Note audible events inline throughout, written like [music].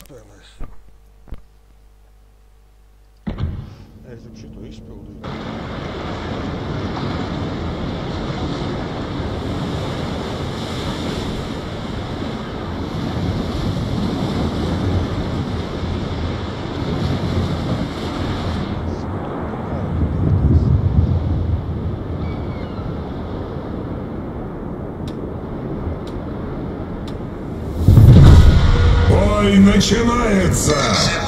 spēlēs. Es gribu šito izpildīt. Начинается!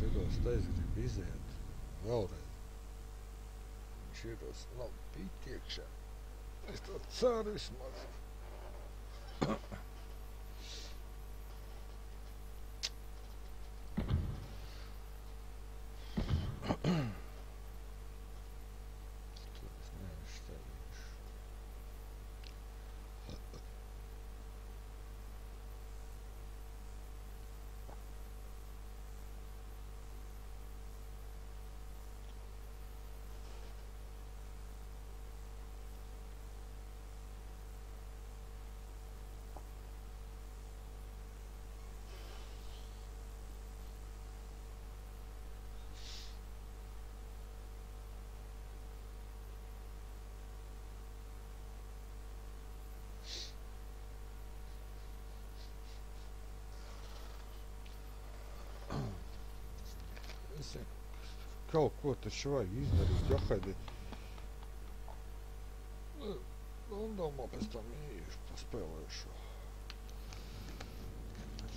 Šitos te es gribu iziet vēlreiz. Šitos nav pīt iekšā. Es to ceru vismaz. Kaut ko taču vajag izdarīt, Johadi. Un domā, pēc tam iešu, paspēlēšu.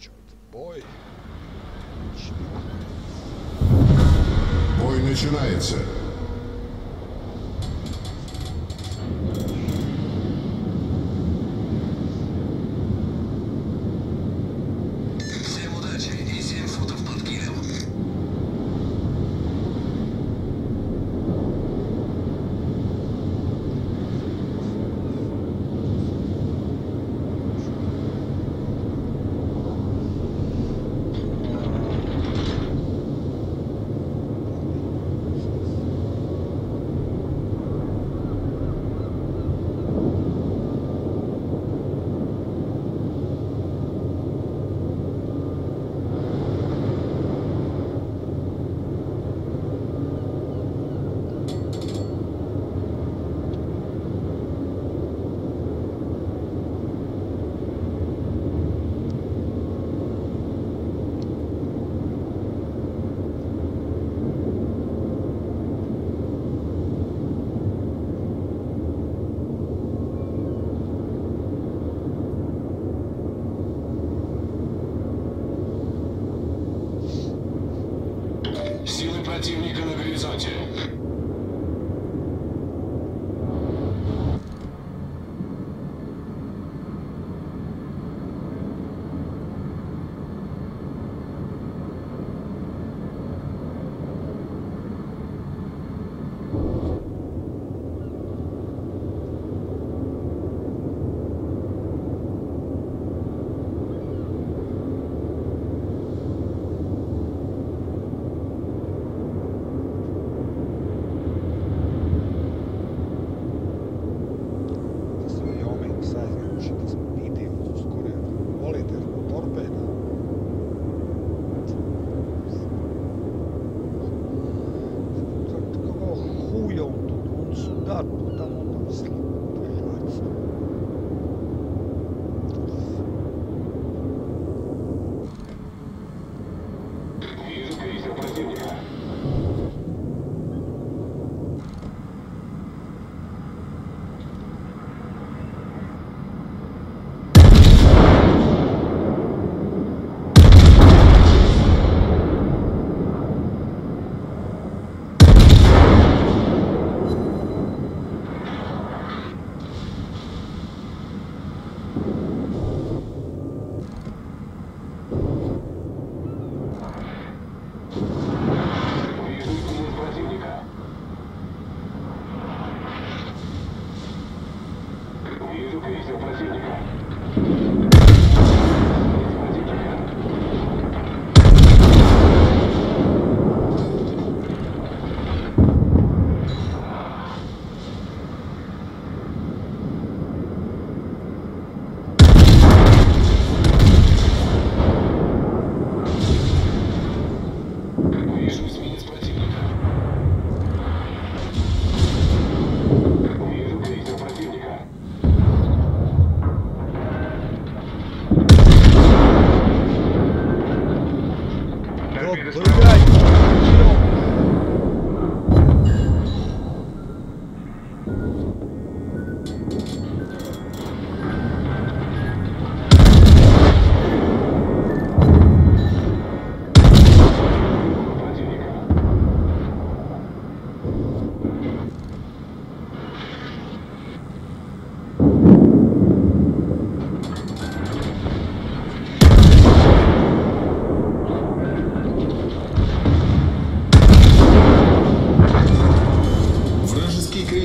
Čau, boj. Бой начинается.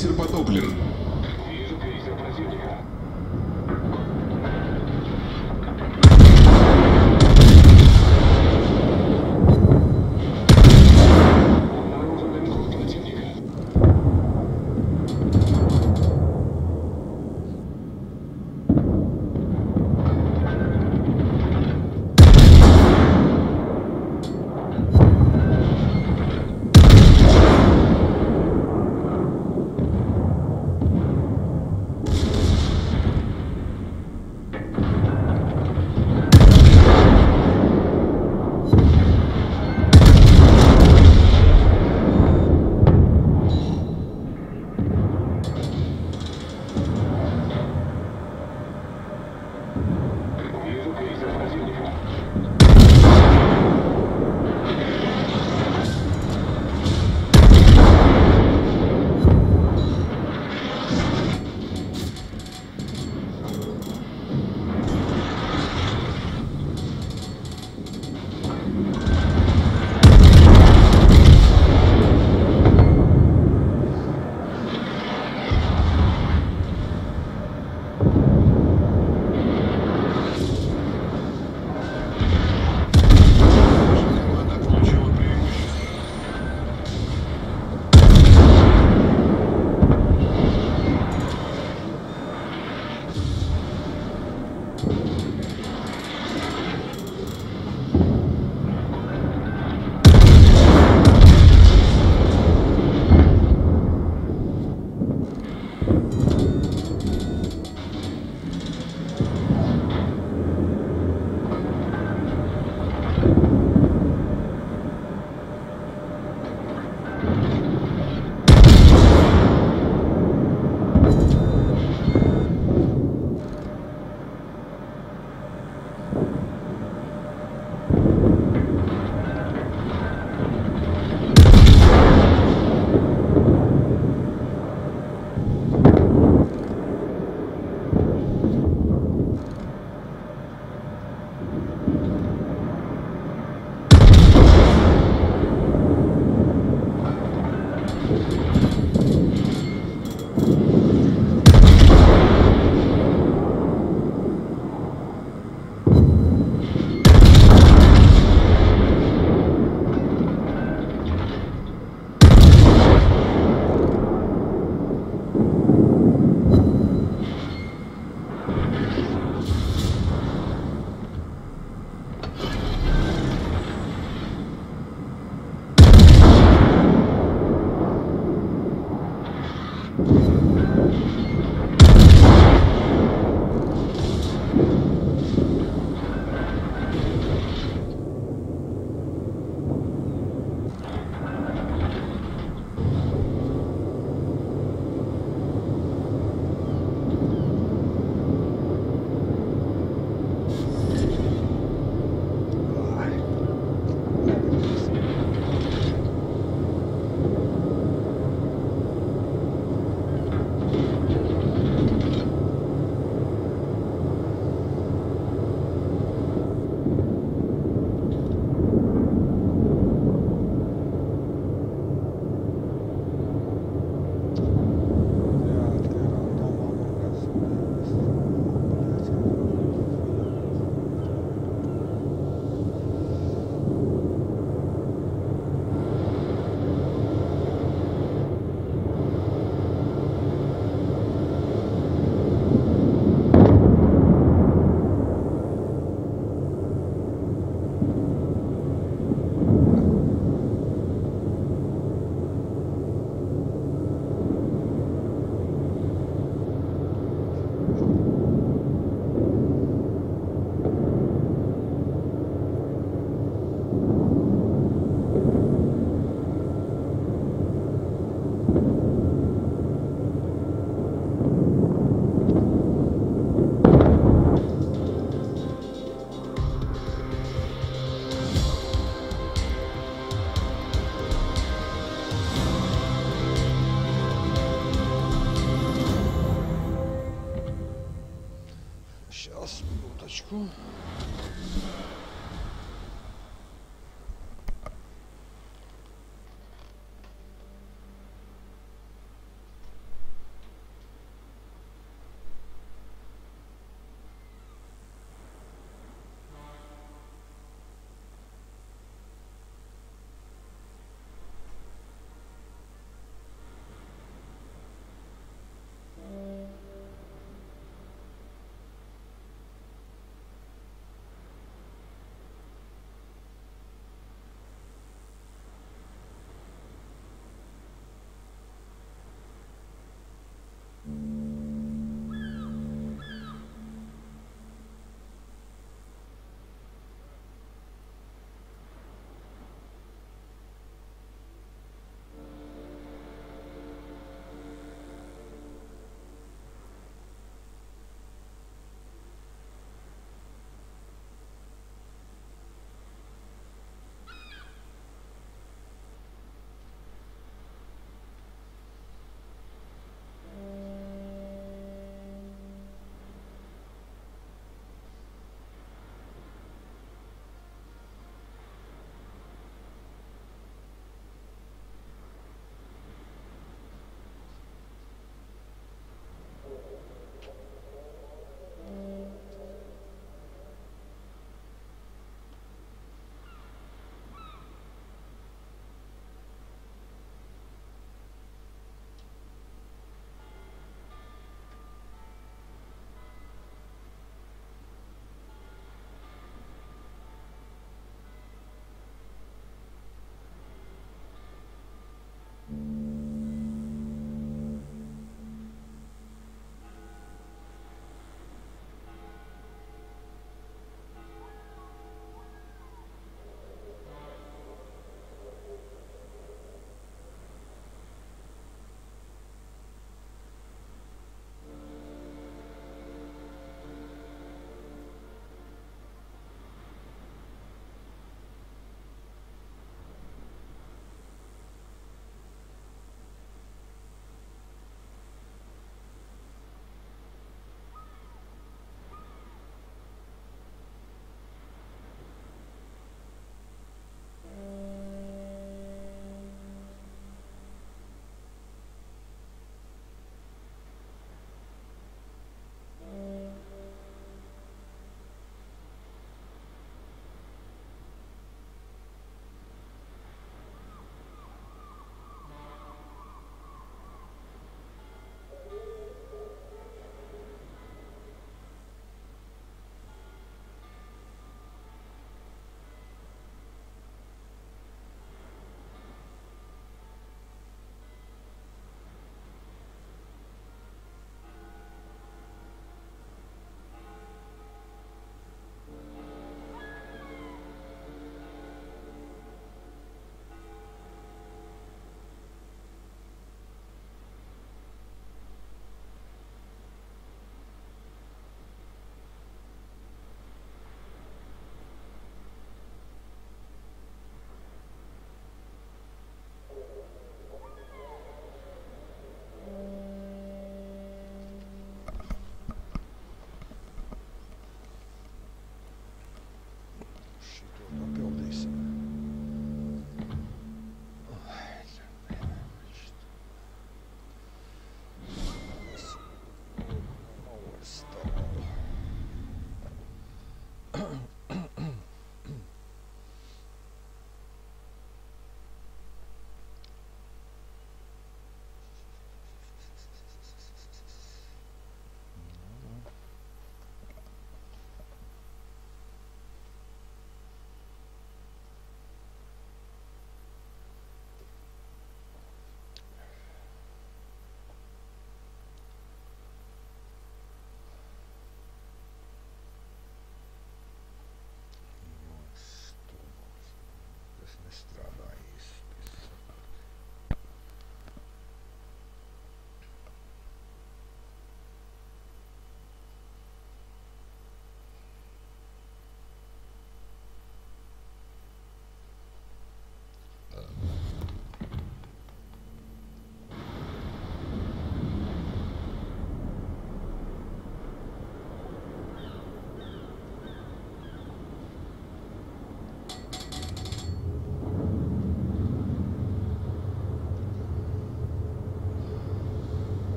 крейсер потоплен.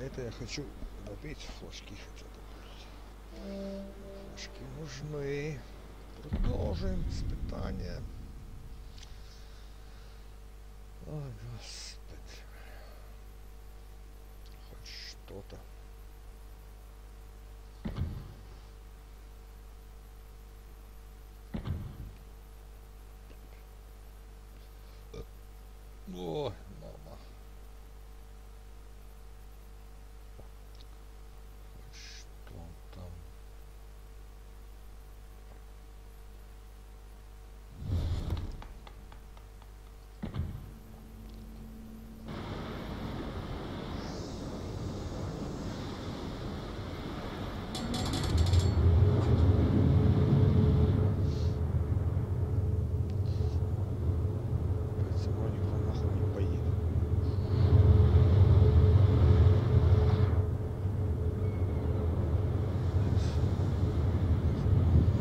Это я хочу добить. Флажки хотя добыть. Флажки нужны. Продолжим испытание. Ой, господи. Хоть что-то. О, мама. Что там? Поэтому никто нахуй не поедет.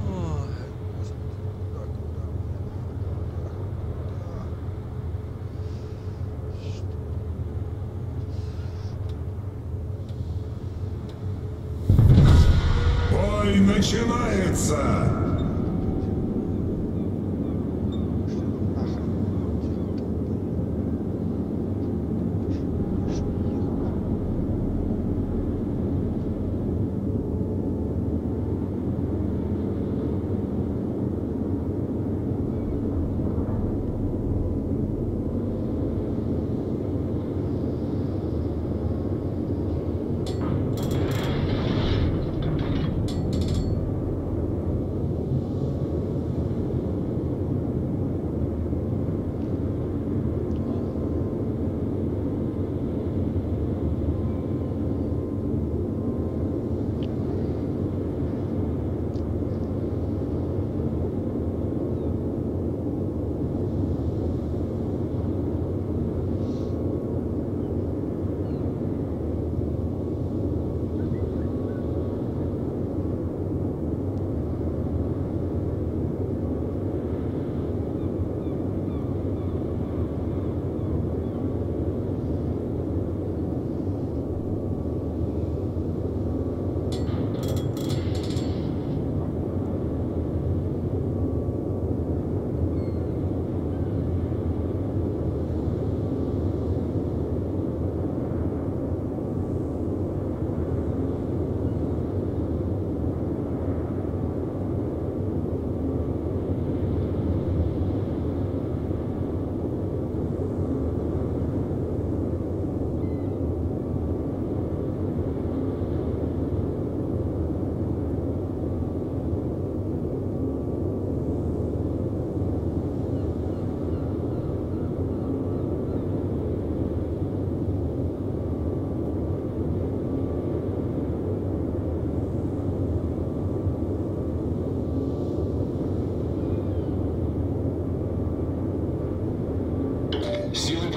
Ой, господи, куда, куда мне надо, куда, куда? Что? Бой начинается!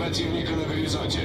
Противника на горизонте.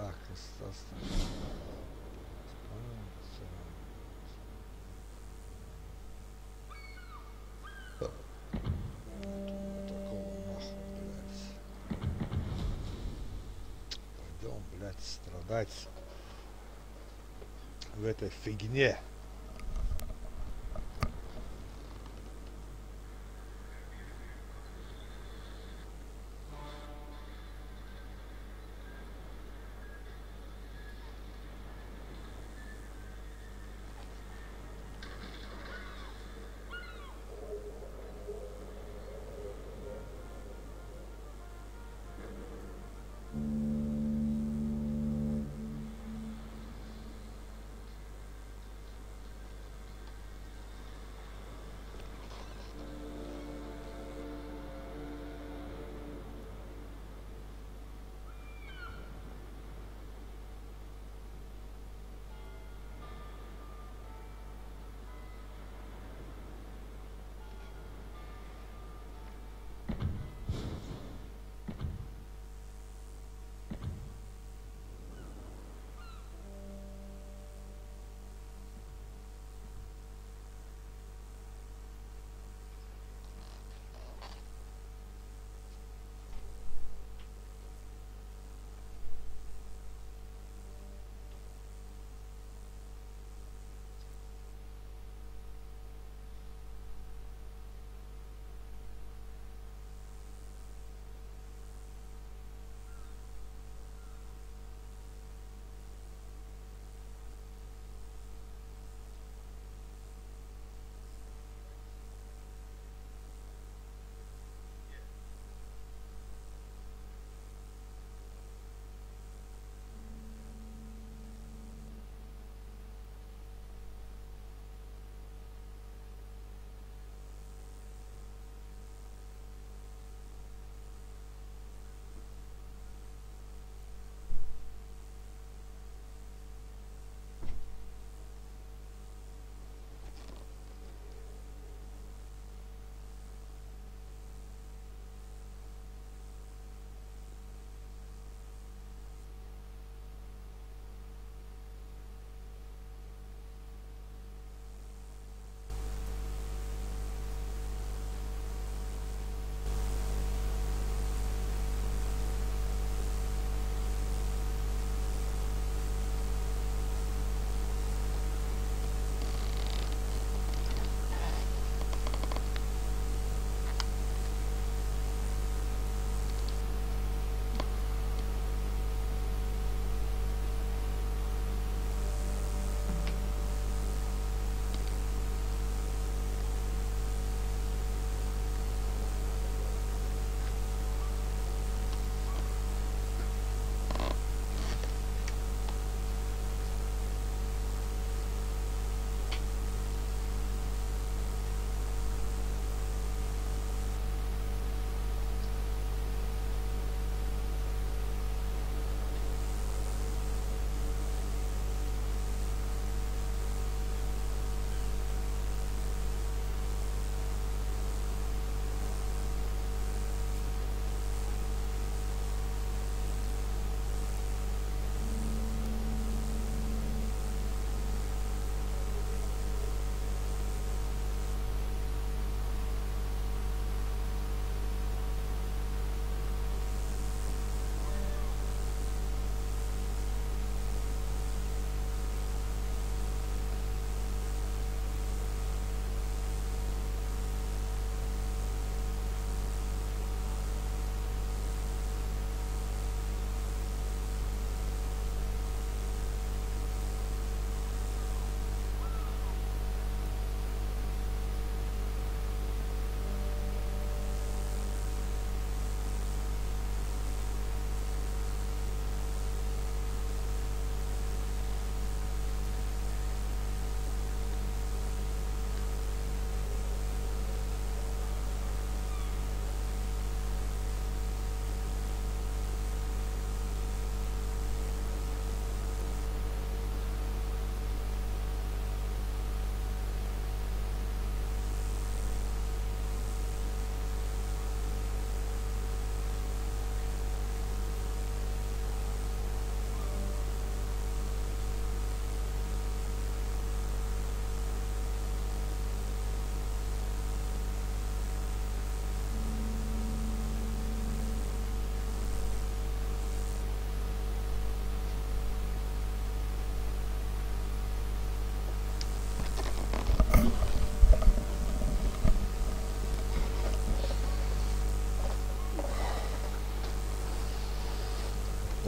Так, остался. Пойдем, блядь, страдать в этой фигне.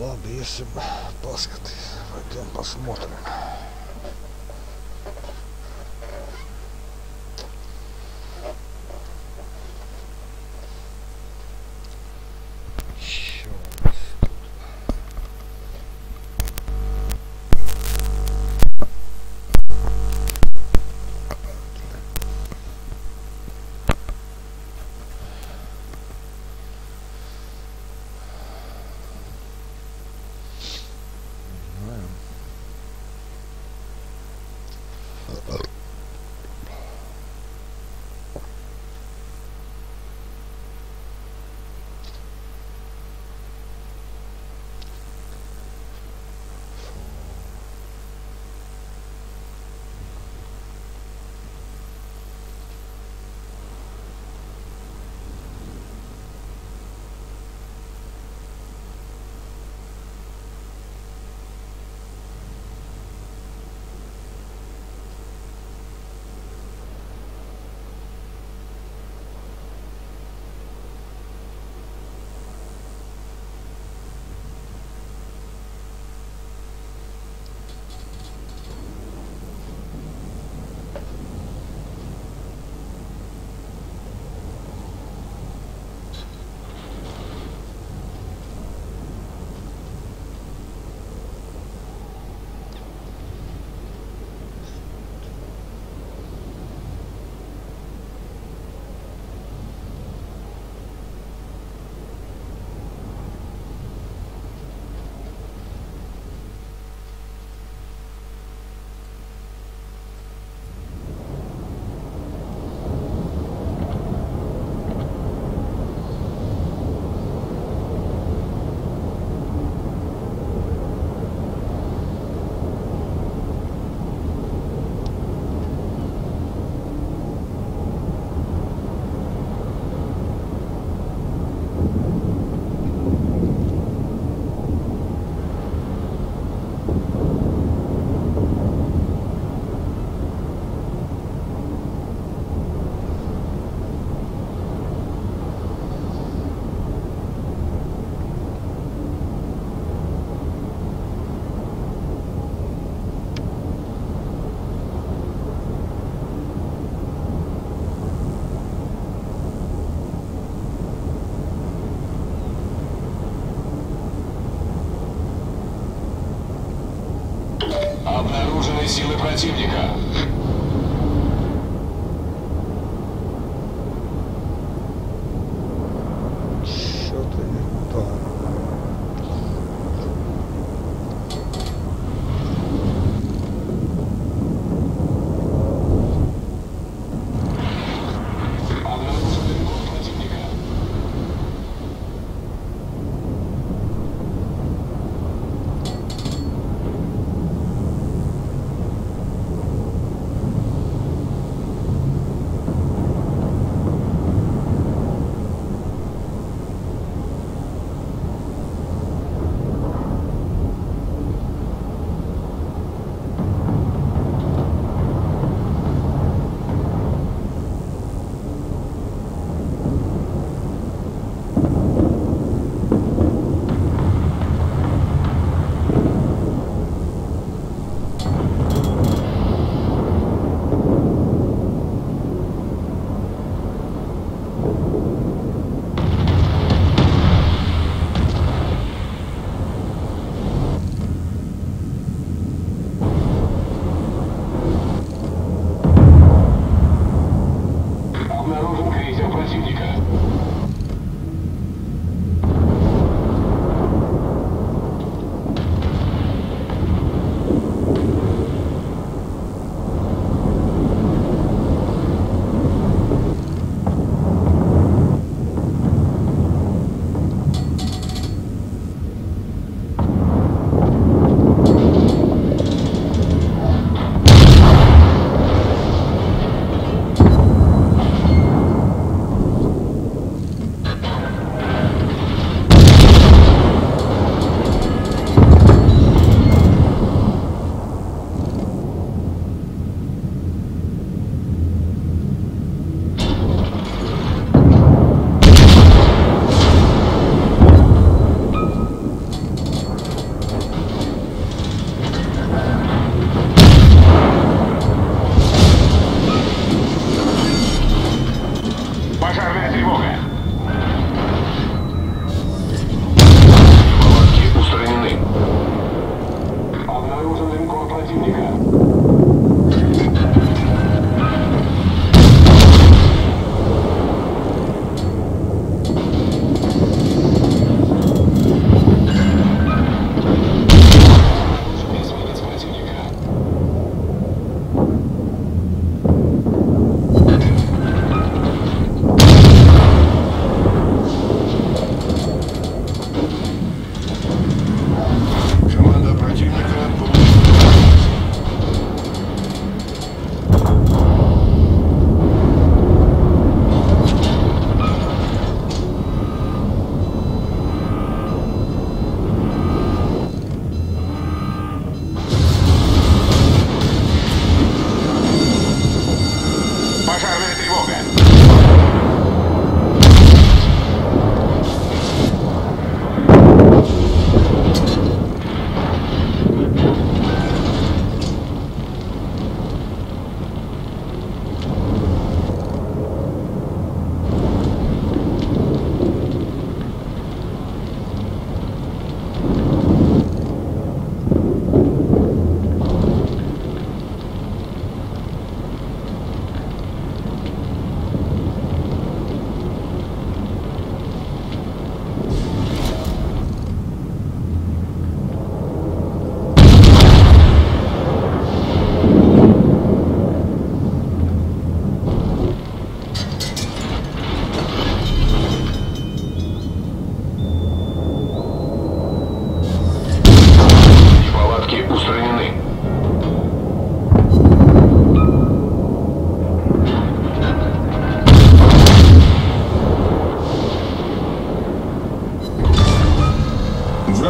Ладно, если бы Пасха, пойдем посмотрим. Силы противника.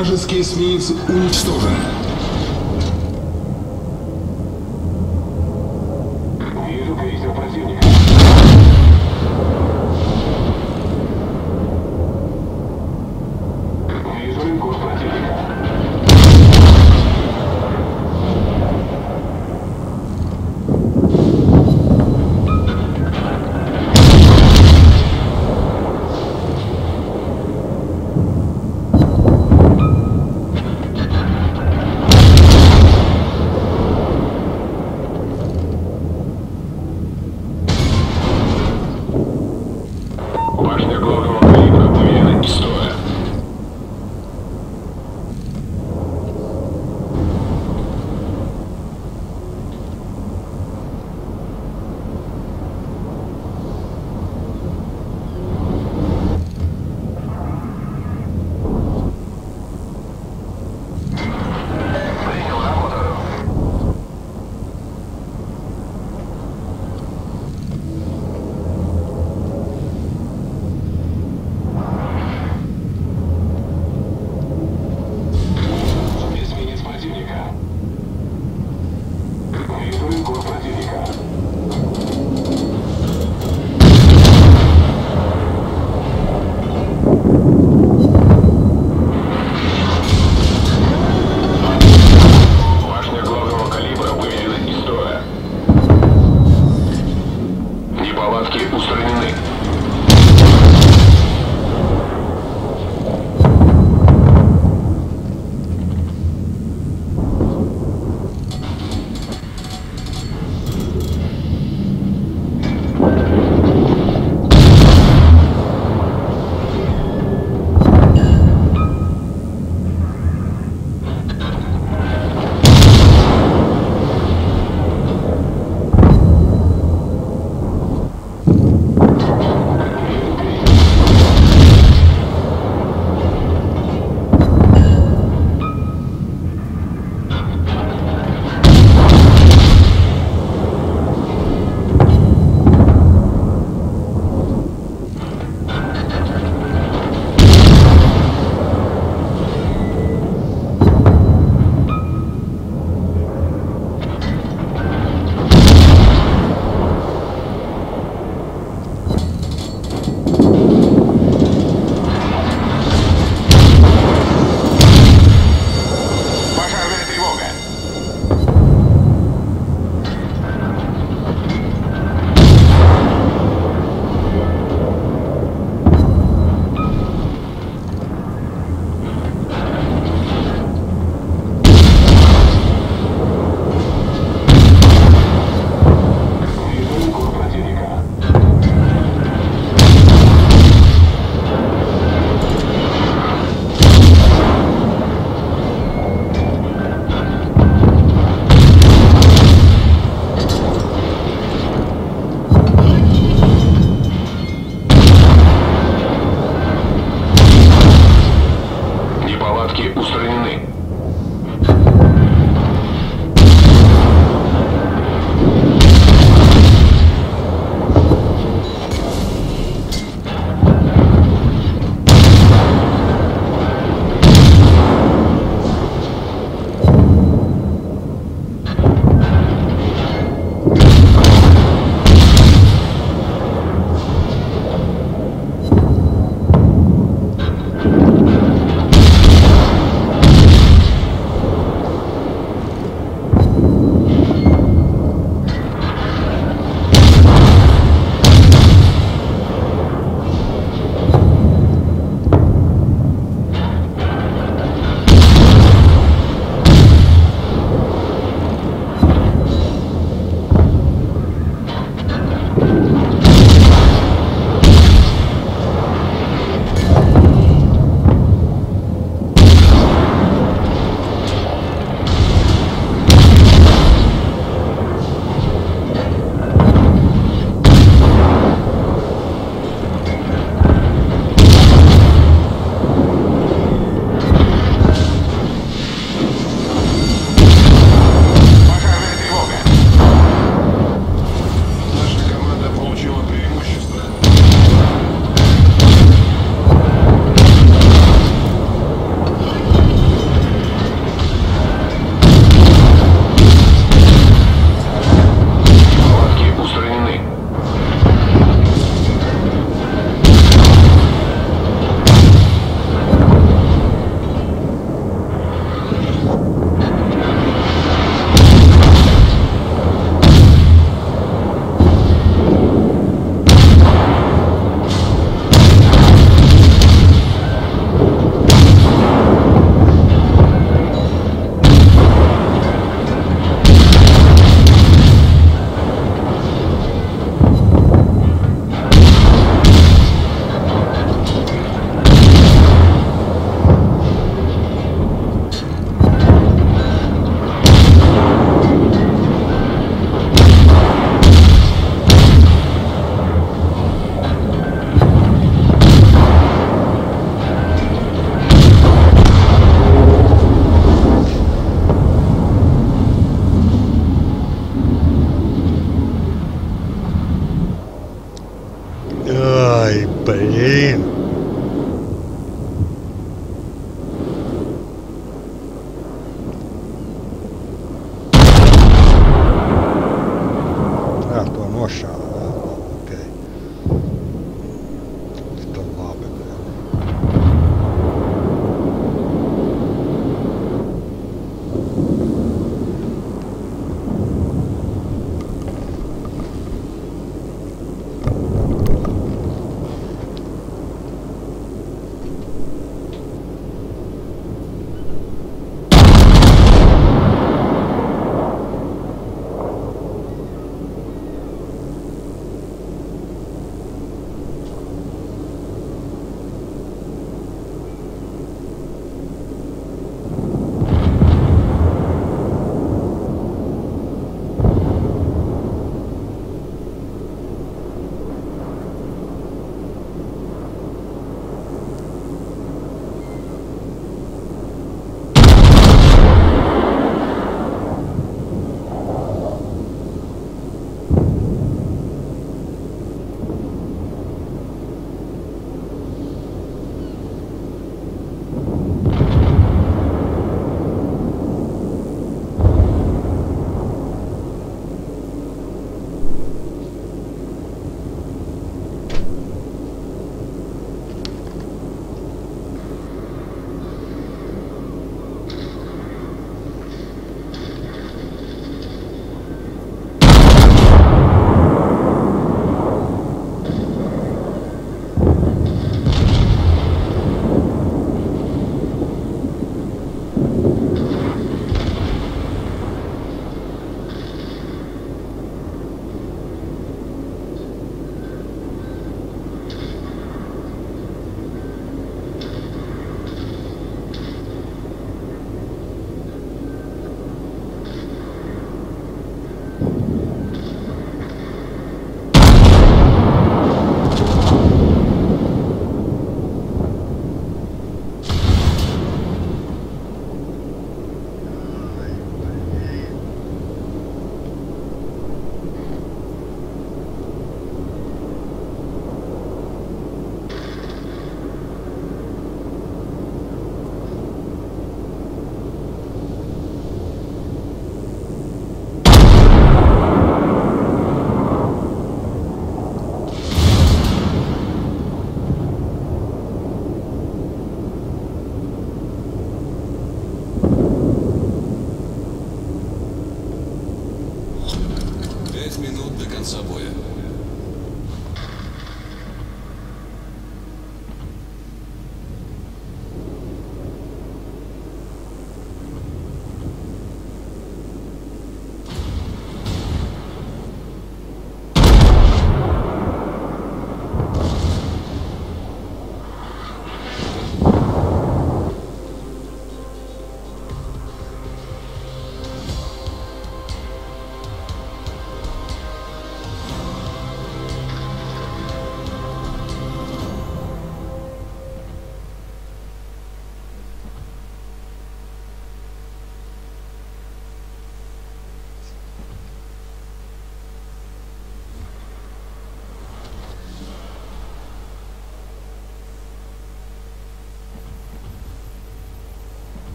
Вражеский эсминец уничтожен.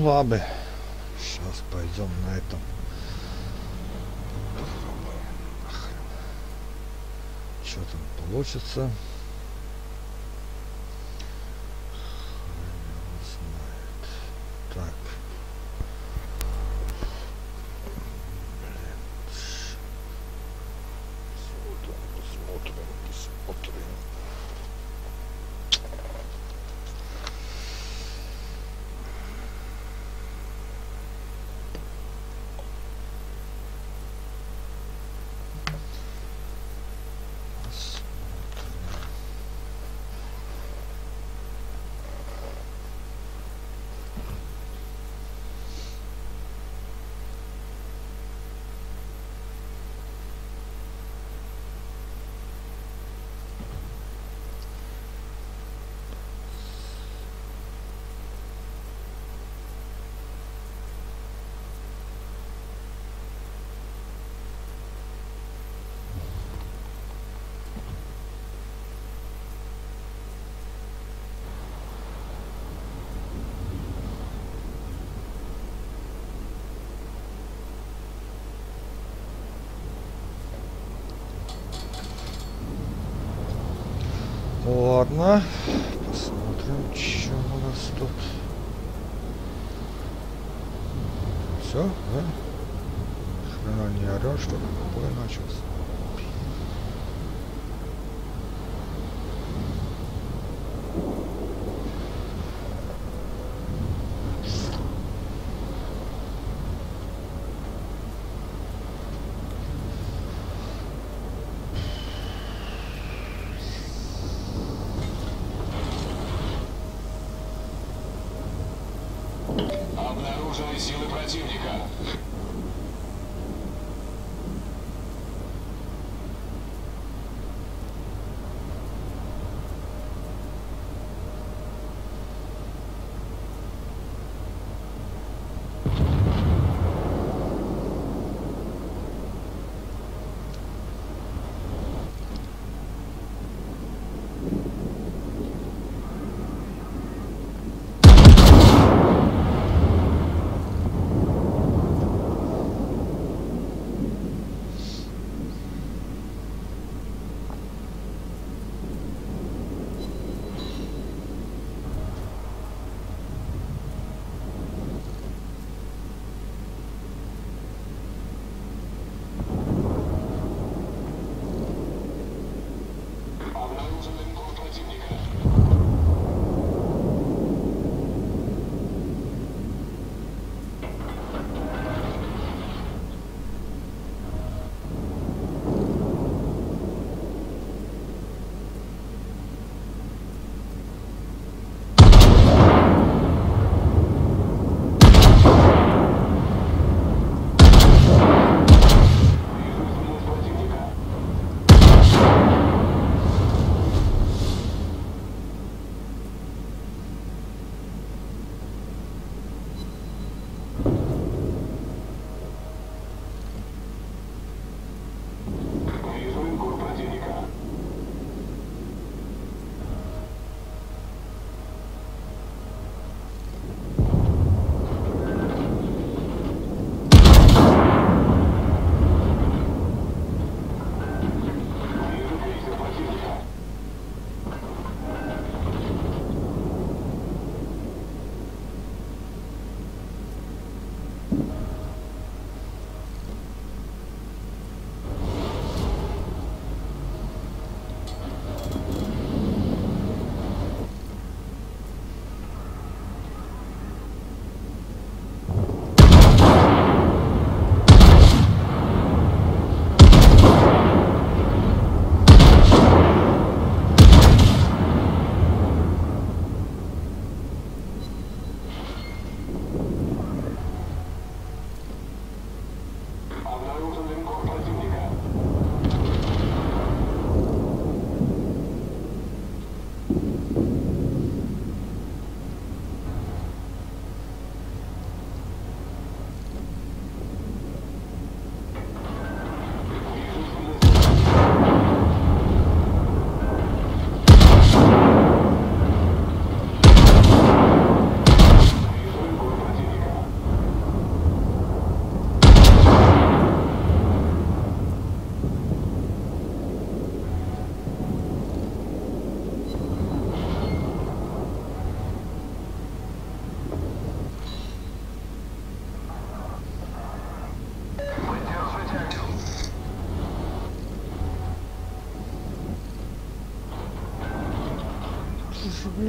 Лабы. Сейчас пойдем на этом. Попробуем. Что там получится? Хрен его знает. Так. Блин. Смотрим, посмотрим, посмотрим. Посмотрим. Ладно, посмотрим, что у нас тут. Все, да? Хрена не орёт, что ли? Бой начался. Обнаружены силы противника.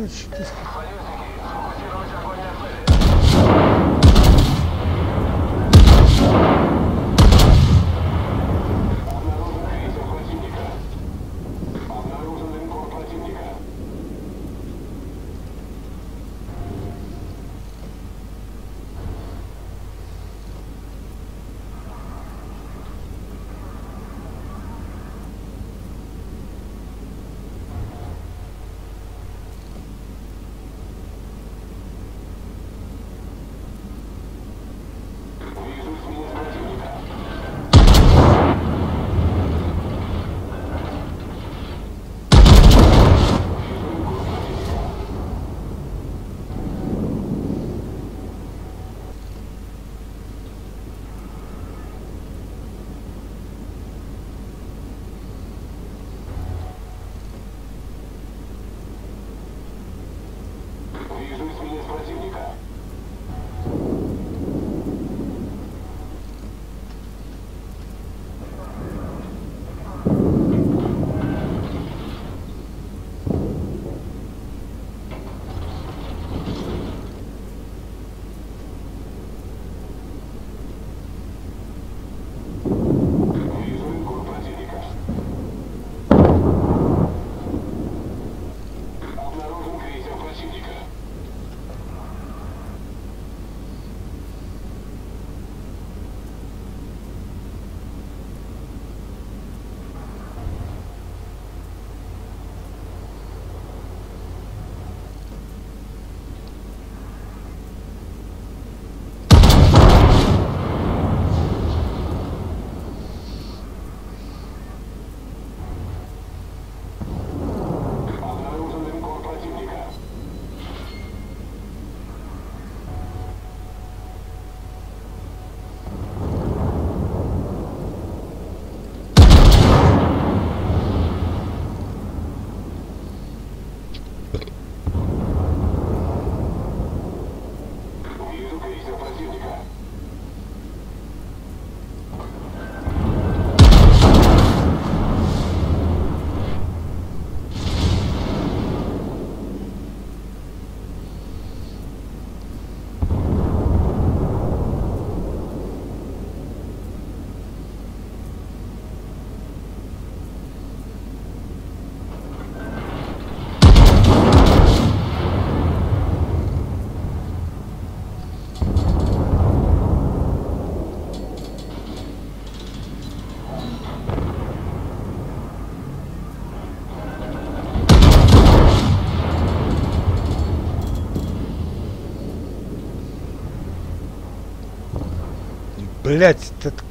Let's just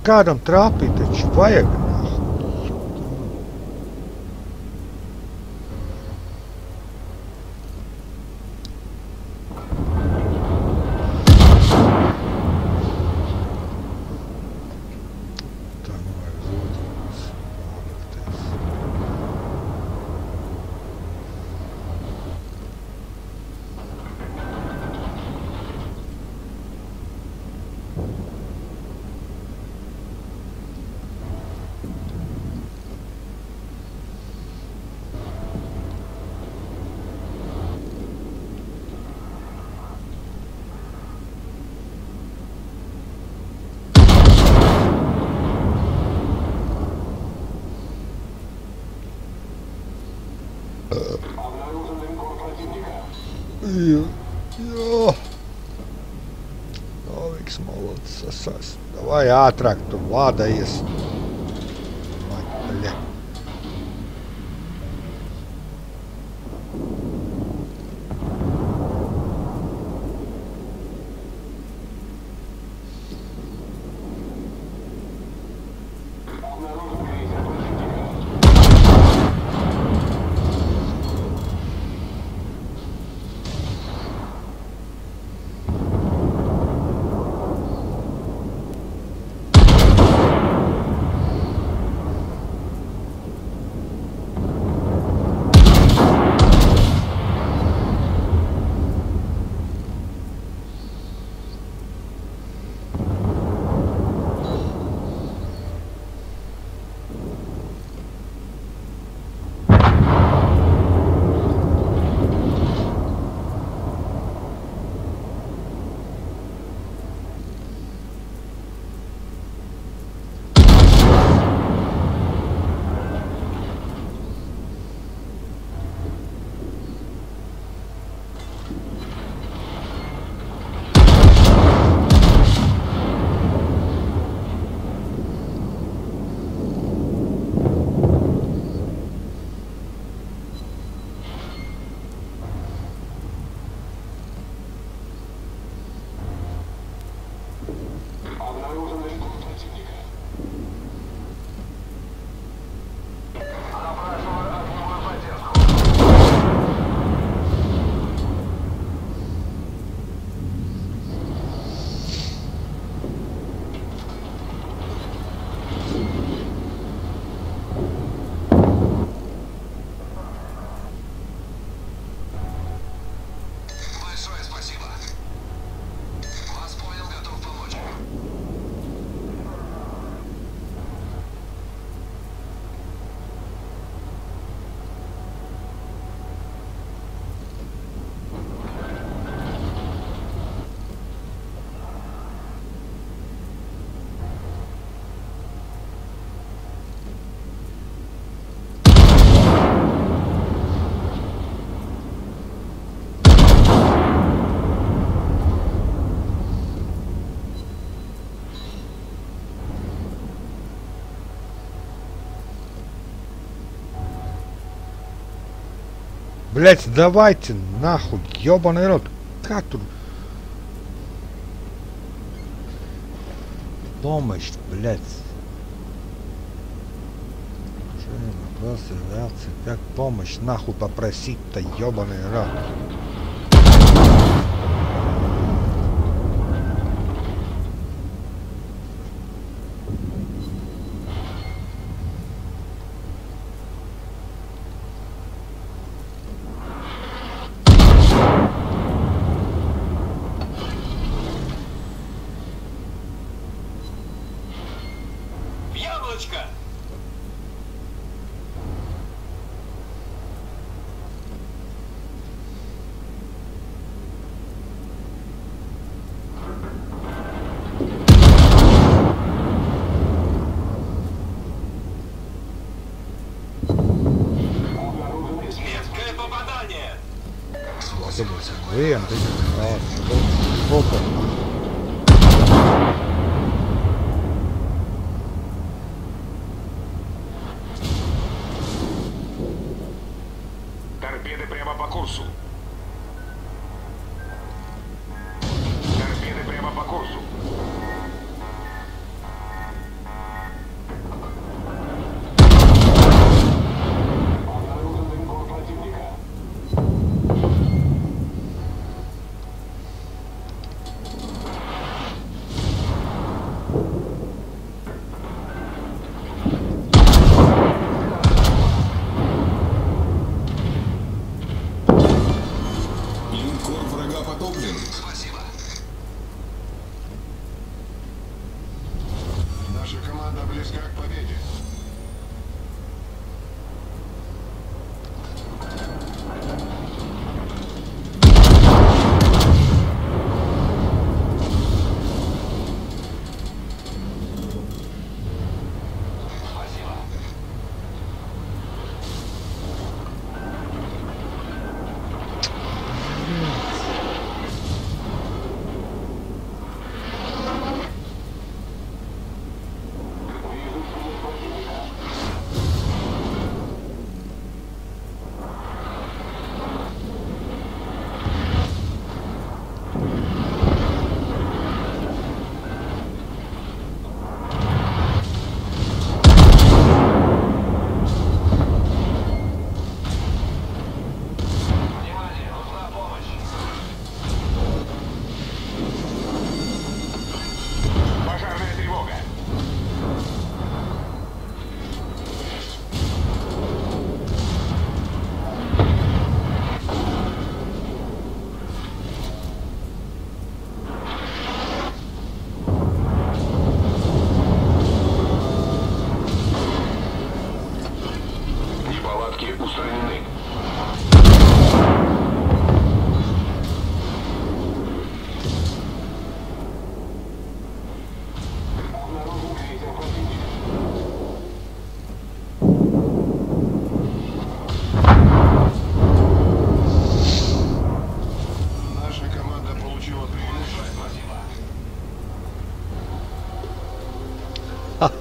Kādam trāpīt taču vajag. Ai, Atracto, ah, lada isso. Блять, давайте нахуй, ебаный рот. Как тут? Помощь, блять. Реакции, как помощь нахуй попросить-то, ебаный рот.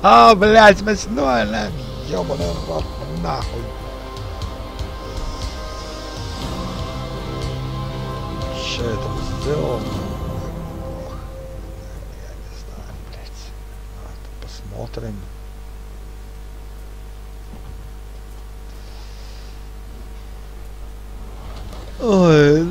Ха-ха, блять, мясное, на, ебаный рот, нахуй. Че я там сделал? Я не знаю, блять. Ладно, посмотрим. Ой,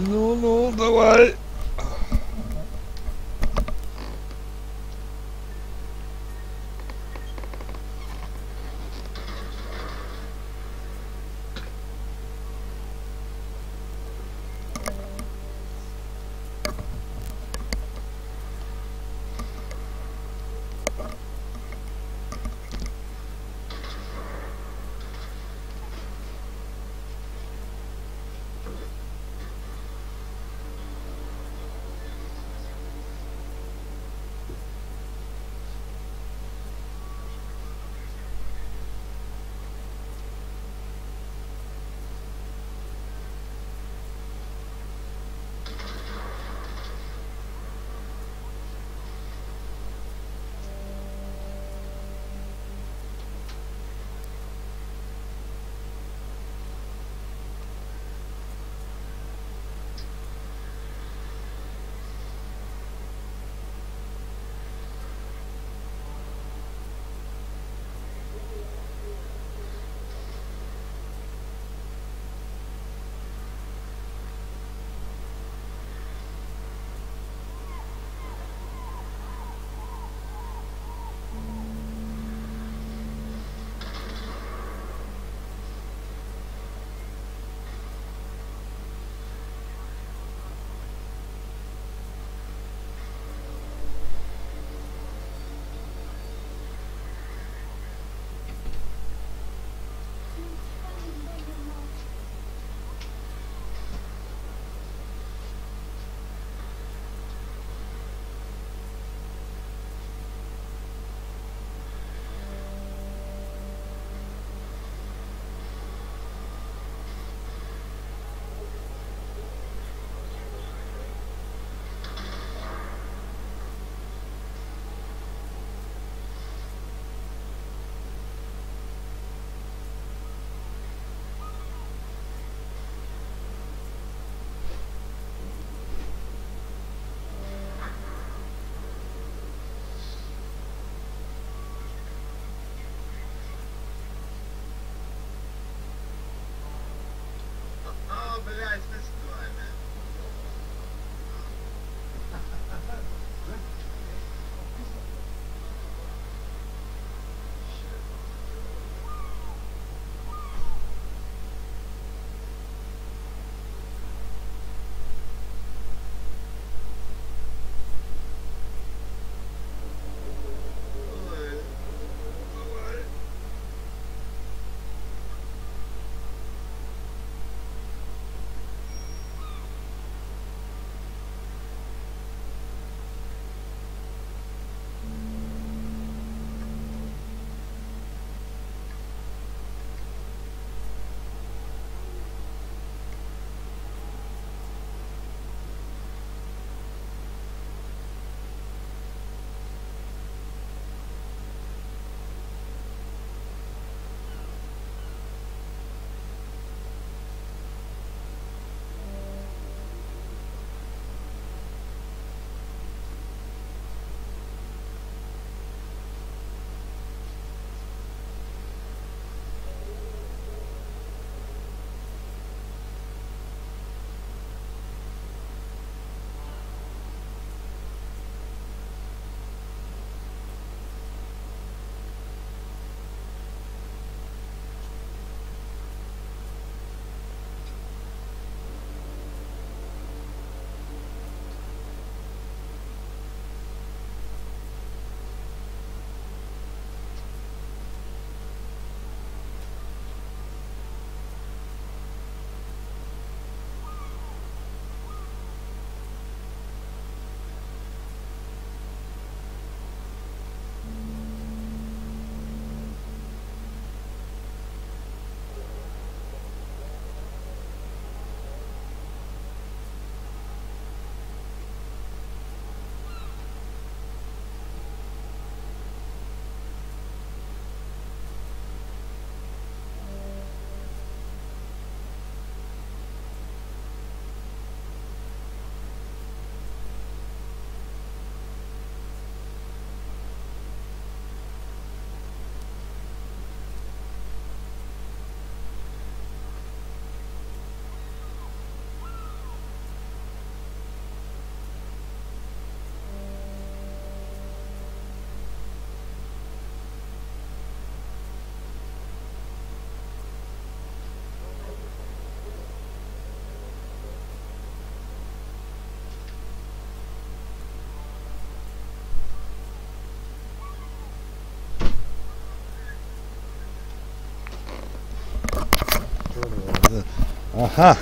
Ага.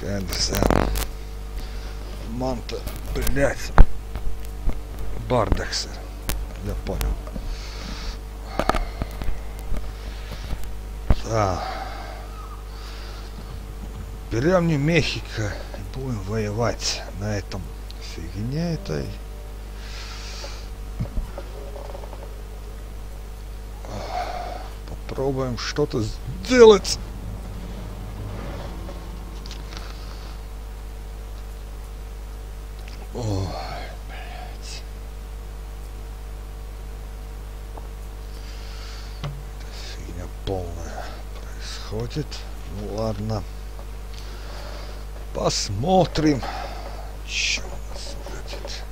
Jā. Man-то, блядь, бардакс. Я понял. Да. Берем не Мехико и будем воевать на этом фигне этой. Попробуем что-то сделать. Ой, блядь. Это фигня полная происходит. Ну ладно. Посмотрим, что у нас будет.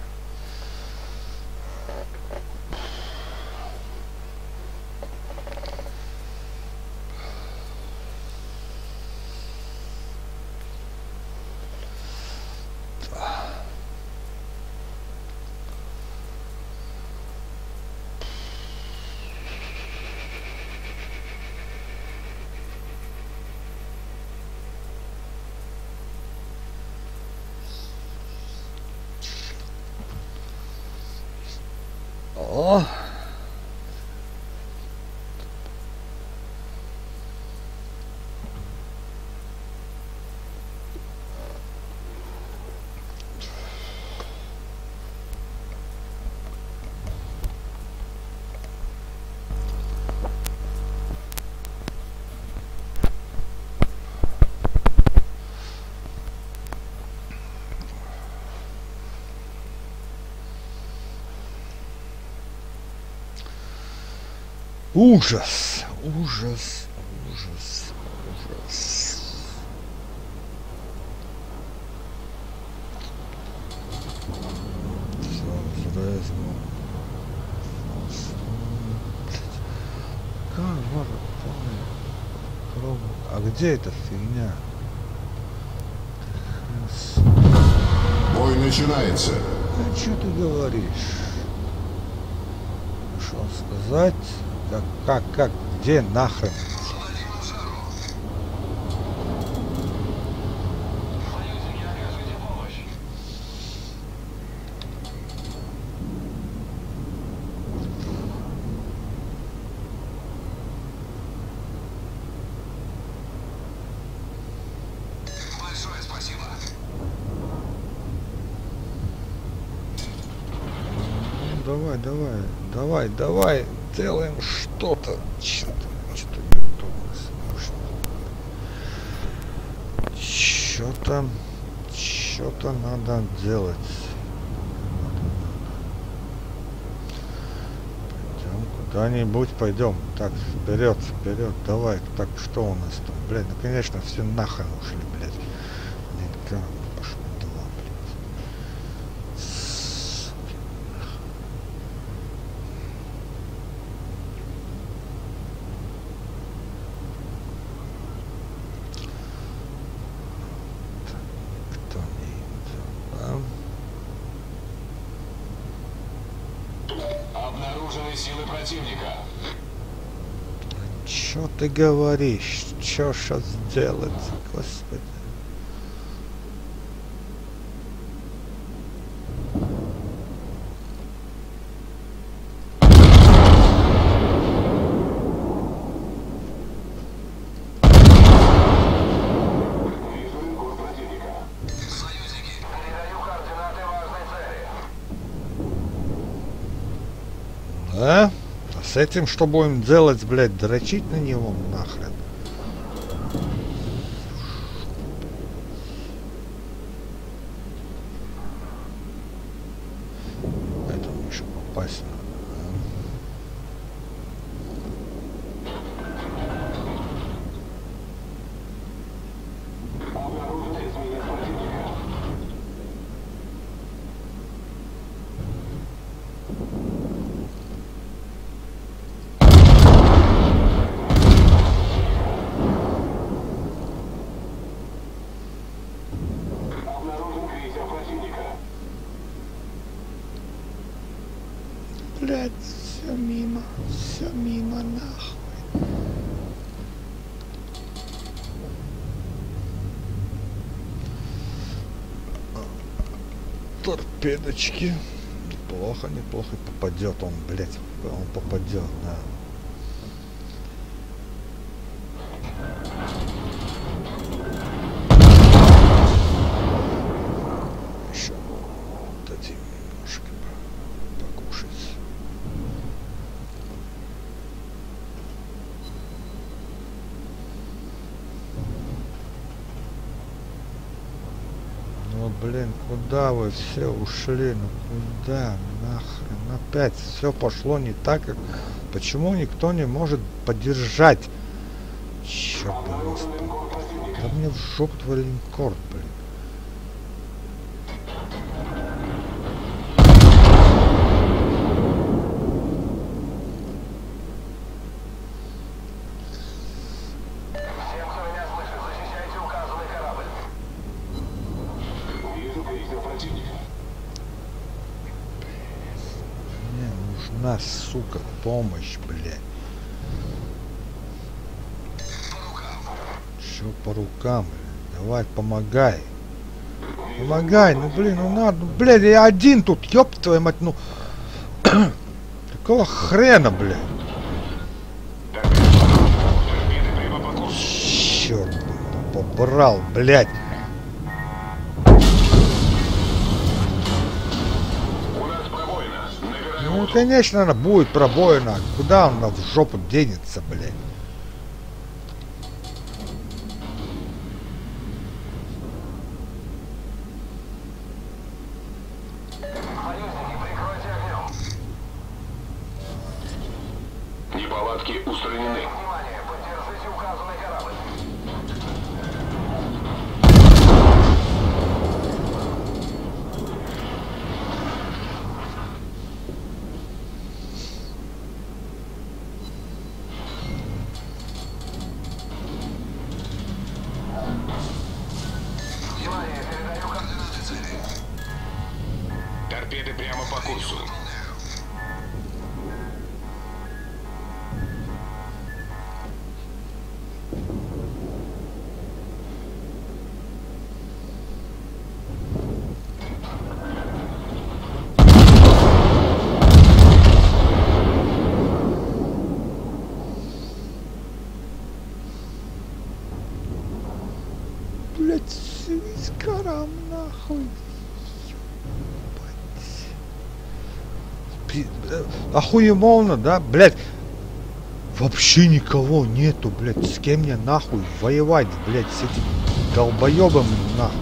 О! Ужас, ужас, ужас, ужас. Все взрезано. Как А где эта фигня? Бой начинается. А что ты говоришь? Что сказать? Как, как, где нахрен? Союзники, оказывайте помощь. Большое спасибо. Ну, давай, давай, давай, давай, делаем что-то. Что-то, что-то неудобно слушать. Что-то, что-то надо делать. Куда-нибудь, пойдем. Так, вперед, вперед, давай. Так, что у нас там? Блядь, ну конечно, все нахрен ушли, блядь. Никак, пошли дела, блядь. Суки. Кто не идет, да? Обнаружены силы противника. Чё ты говоришь? Чё сейчас делать, господи? Этим что будем делать, блядь? Дрочить на него нахрен? Это еще попасть. Обнаружен эсминец противника. Обнаружен крейсер противника. Блядь, все мимо, все мимо нахуй. Торпедочки. Неплохо, неплохо. Попадет он, блядь. Он попадет, да. Еще дадим немножко по- покушать. Ну блин, куда вы все ушли? Ну куда? Нахрен? Опять все пошло не так, как... Почему никто не может поддержать? Черт. Да мне в жопу твой линкор, блин. Всем, кто меня слышит, защищайте указанный корабль. Вижу крейсер противника. Мне нужна, сука, помощь, блядь. Все по рукам, блядь. Давай, помогай. Помогай, ну блин, ну надо, ну, блядь, я один тут, ёб твою мать, ну. [coughs] Какого хрена, блядь? Черт, побрал, блядь. Ну, конечно, она будет пробоина. Куда она в жопу денется, блядь? Охуемовно, да? Блядь. Вообще никого нету, блядь. С кем мне нахуй воевать, блядь, с этим долбоебом нахуй.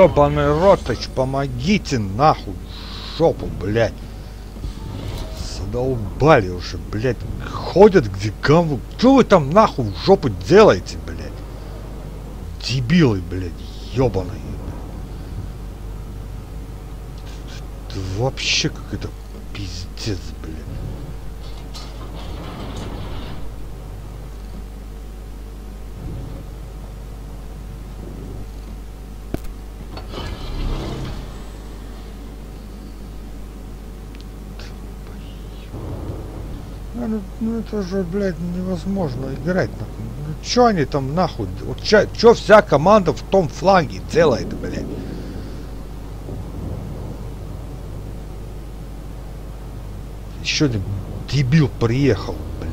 Ёбаный роточ, помогите нахуй. Жопу, блядь. Задолбали уже, блядь. Ходят где говно. Что вы там нахуй в жопу делаете, блядь? Дебилы, блядь, ёбаные. Это вообще какой-то пиздец, блядь. Ну, ну, ну это же, блядь, невозможно играть. Ну чё они там нахуй? Вот чё, чё вся команда в том фланге делает, блядь? Еще один дебил приехал, блядь.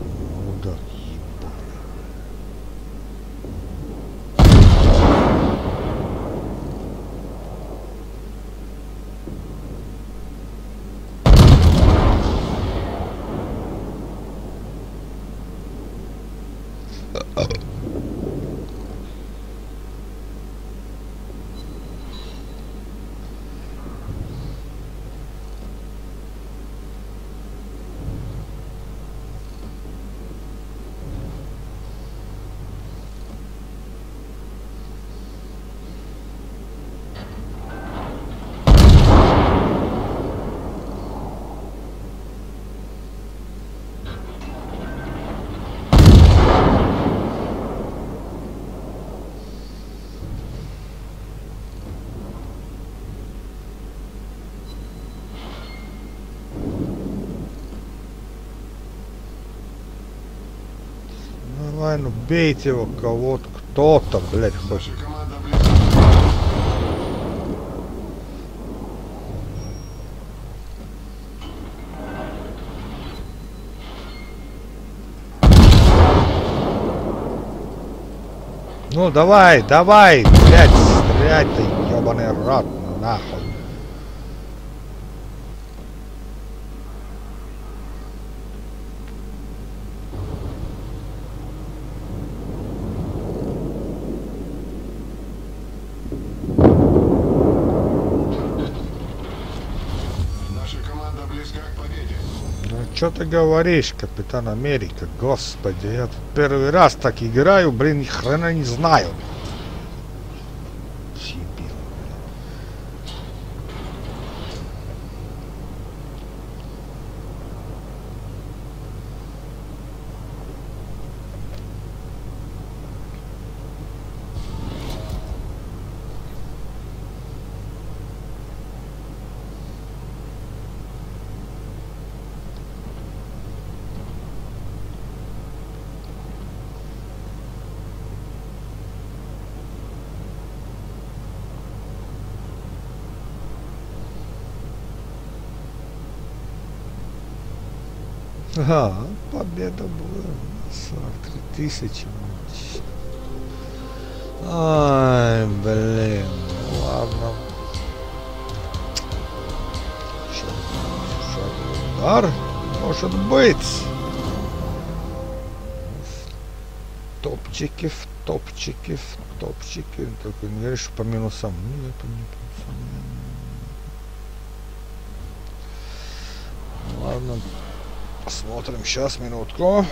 Ну да, ебаный. Ну бейте его кого-то, кто-то, блядь, близка. Ну давай, давай, блядь, стрелять ты, ебаный рот, нахуй. Что ты говоришь, капитан Америка, господи, я тут первый раз так играю, блин, ни хрена не знаю. Тысячи. Ай, блин. Ладно. Удар. Может быть. Топчики, в топчики, в топчики. Только не говоришь, по минусам. Ну, я по минусам. Ладно, Смотрим, сейчас, минутку.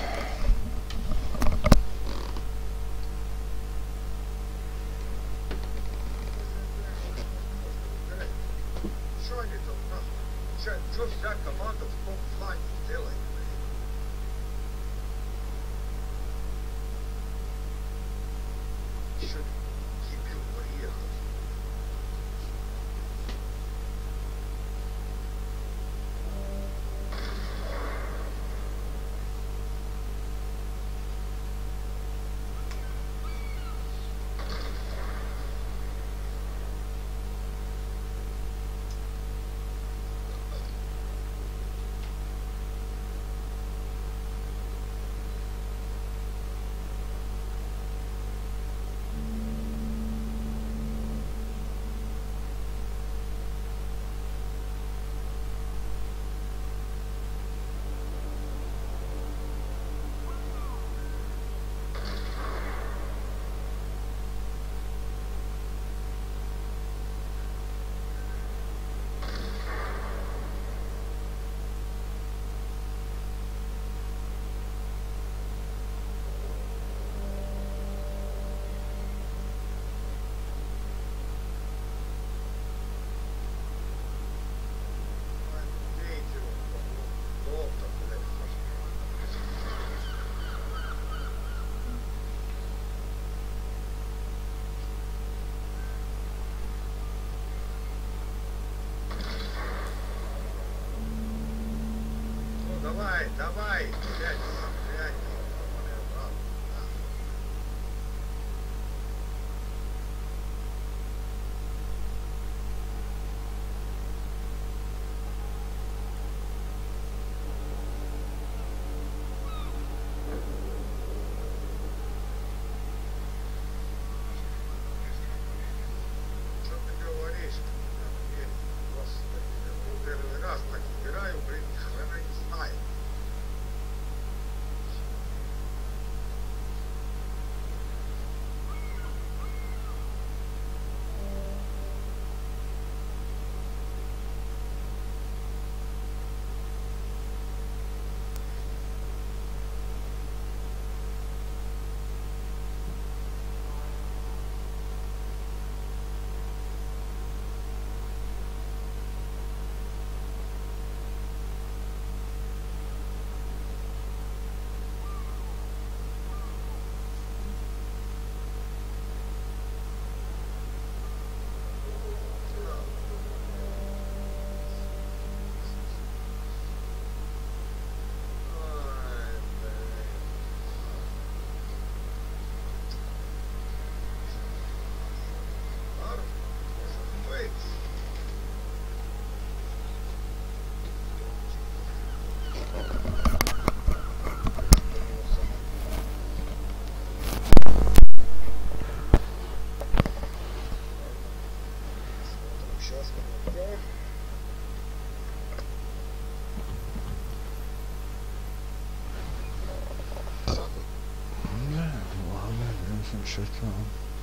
Замечательно.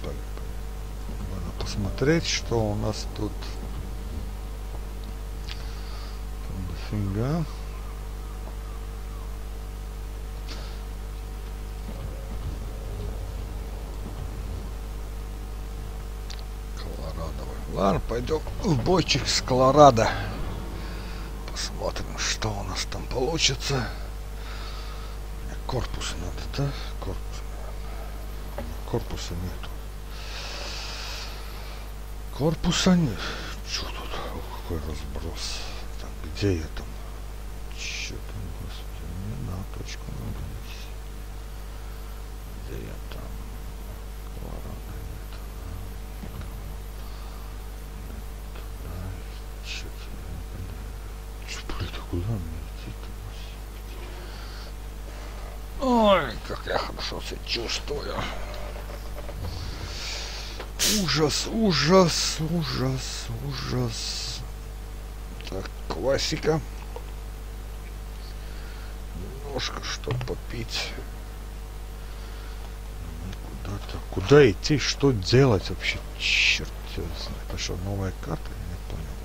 Так, Надо посмотреть, что у нас тут. Там дофига. Ладно, пойдем в бойчик с Колорадо. Посмотрим, что у нас там получится. Корпус надо, да? Корпус. Корпуса нету. Корпуса нет. Чё тут? Какой разброс. Так, где там? Чё там, господи, мне на точку надо идти. Где я там? Колорадо нет. Туда. Чё ты, Чё, блядь, а куда мне идти-то? Ой, как я хорошо себя чувствую. Ужас, ужас, ужас, ужас. Так, классика. Немножко что попить. Ну, Куда-то. Куда идти? Что делать вообще? Черт знает. Это что, новая карта? Я не понял.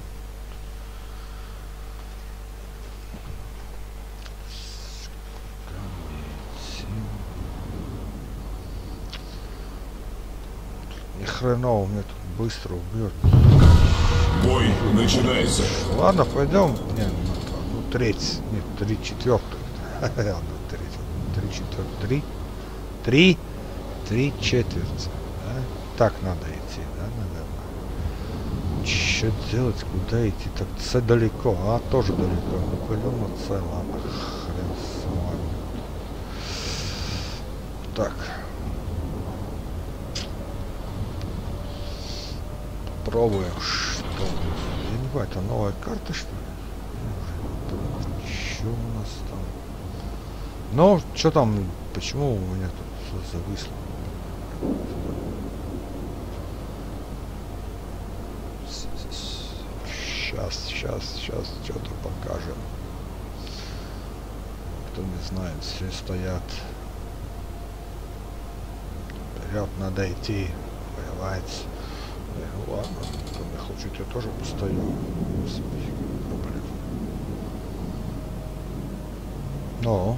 Куда мне идти? Хрена у меня тут быстро убьет. Бой начинается. Ладно, пойдем. Не, ну, ну треть. Нет, три четвертых. [laughs] Ладно, треть. Три четвертых. Три? Три? Три четверти. да? Так надо идти, да, наверное? Что делать? Куда идти? Так далеко. А, тоже далеко. Ну, пойдем на С, ладно. Хрен с вами. Так. Попробуем. Что? Я не понимаю, это новая карта, что ли? Что у нас там? Ну, что там? Почему у меня тут все зависло? Сейчас, сейчас, сейчас что-то покажем. Кто не знает, все стоят. Вперед надо идти, воевать. Ну ладно, хочет, я тоже проблема. Ну.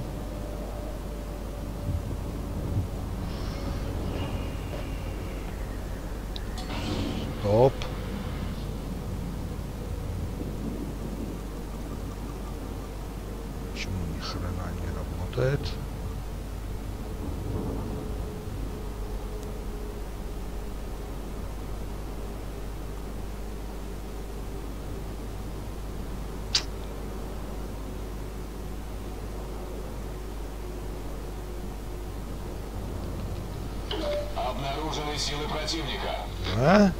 Стоп. Почему ни хрена не работает? Обнаружены силы противника. А?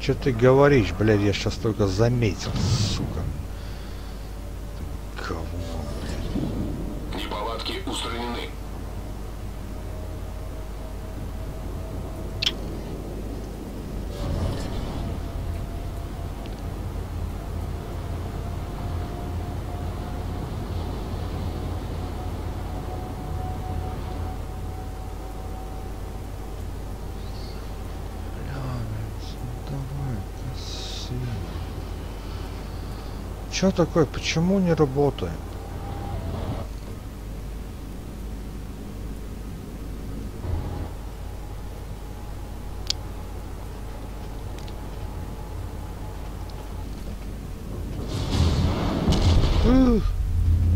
Что ты говоришь, блядь, я сейчас только заметил, сука. Враги устранены. Давай, красиво. Чё такое? Почему не работает?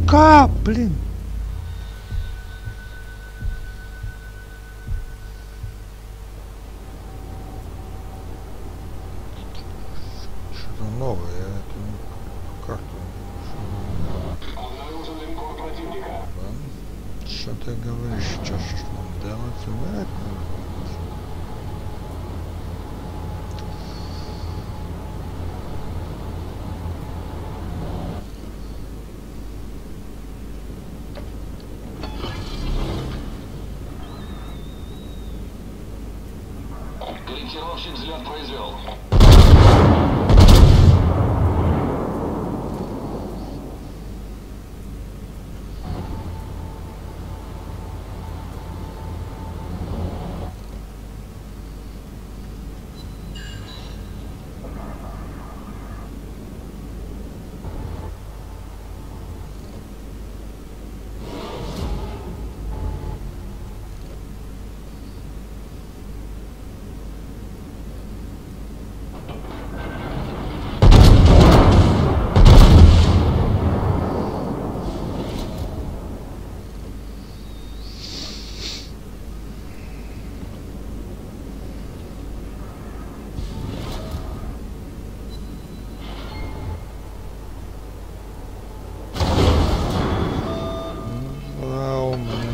Ка, блин. Что-то новое, я эту не- карту. Обнаружен линкор противника. Что ты говоришь? Что ж нам делать? Вряд ли. Корректировщик взлет произвел. Да, у меня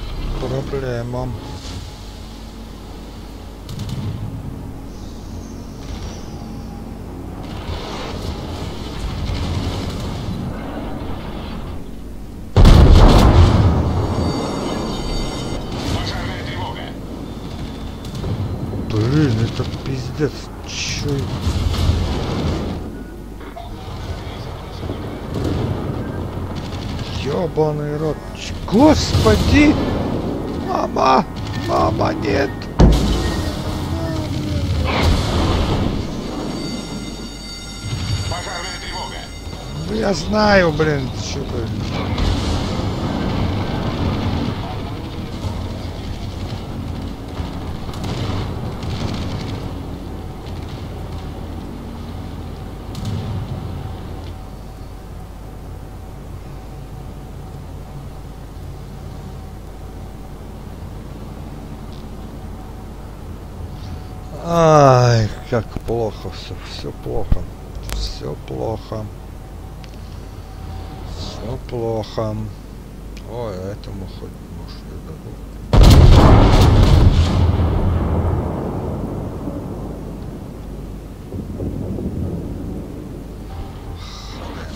тревога. Блин, это пиздец. Чё? Ёбаный рот. Господи! Мама! Мама, нет! Пожарная тревога. Ну, Я знаю, блин, что ты... Ай, как плохо все, плохо, все плохо, все плохо. Ой, а этому хоть может я дадут. Хрен.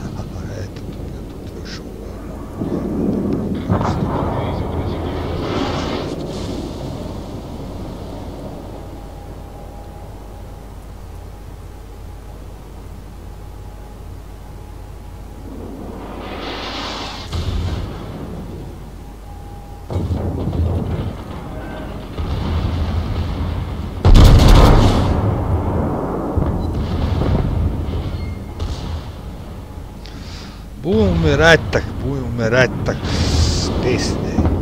А этот у меня тут вышел. Ладно, попробуем. Будем умирать так, будем умирать так с песней.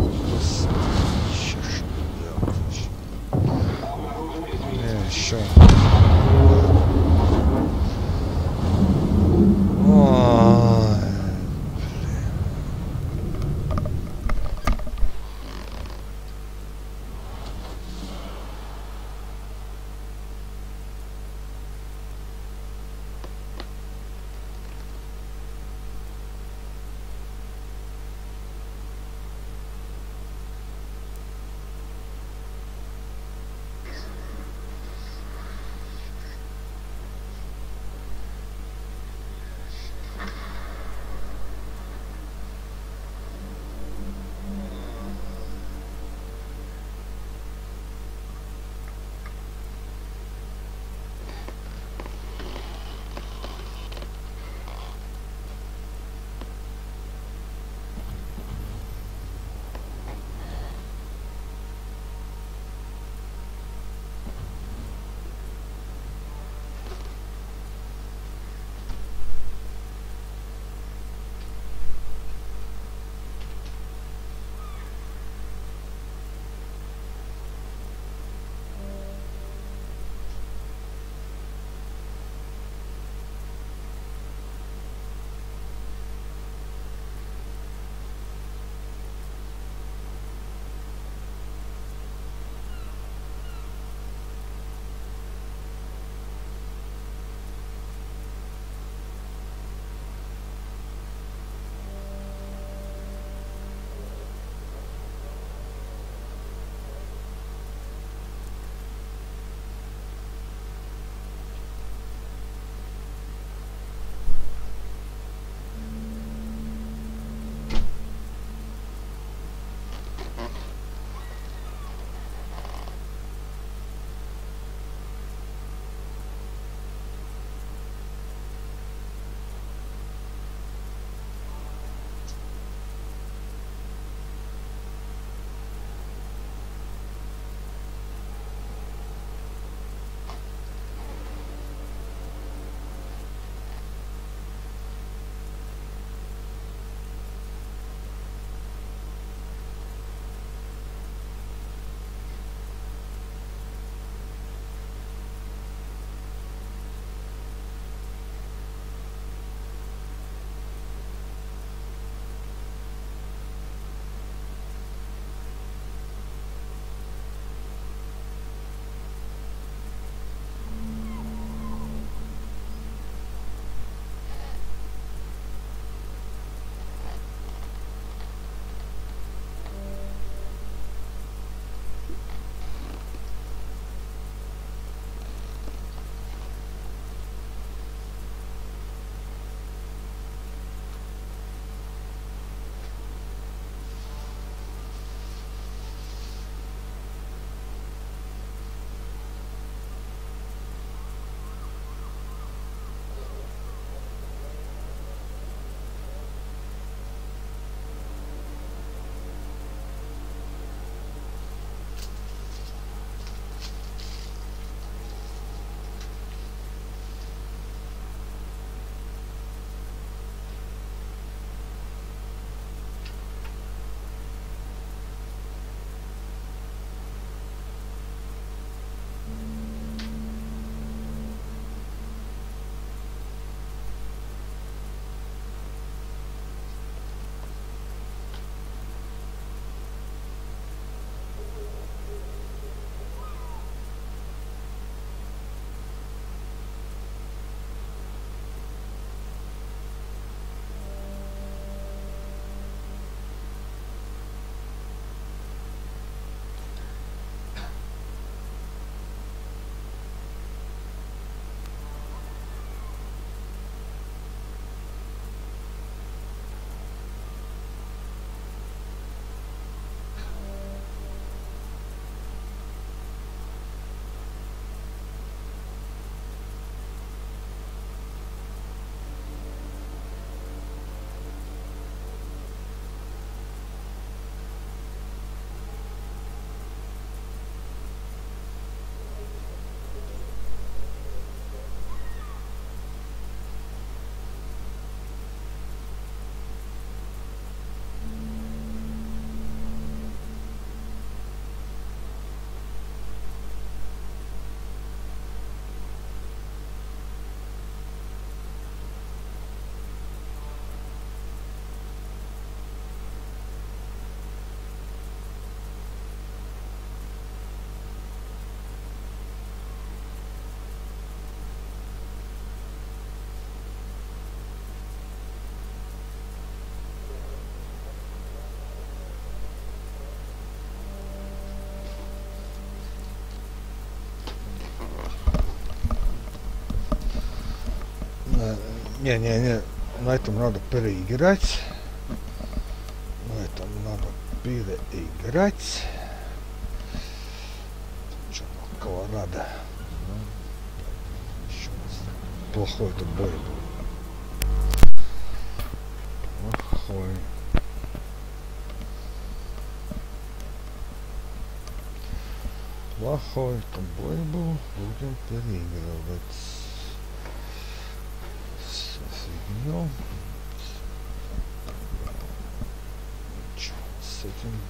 Не-не-не, на этом надо переиграть. На этом надо переиграть. Что, Колорадо. Еще. Плохой это бой был. Плохой. Плохой там бой был. Будем переигрывать. Сейчас фигнем. Чё с этим?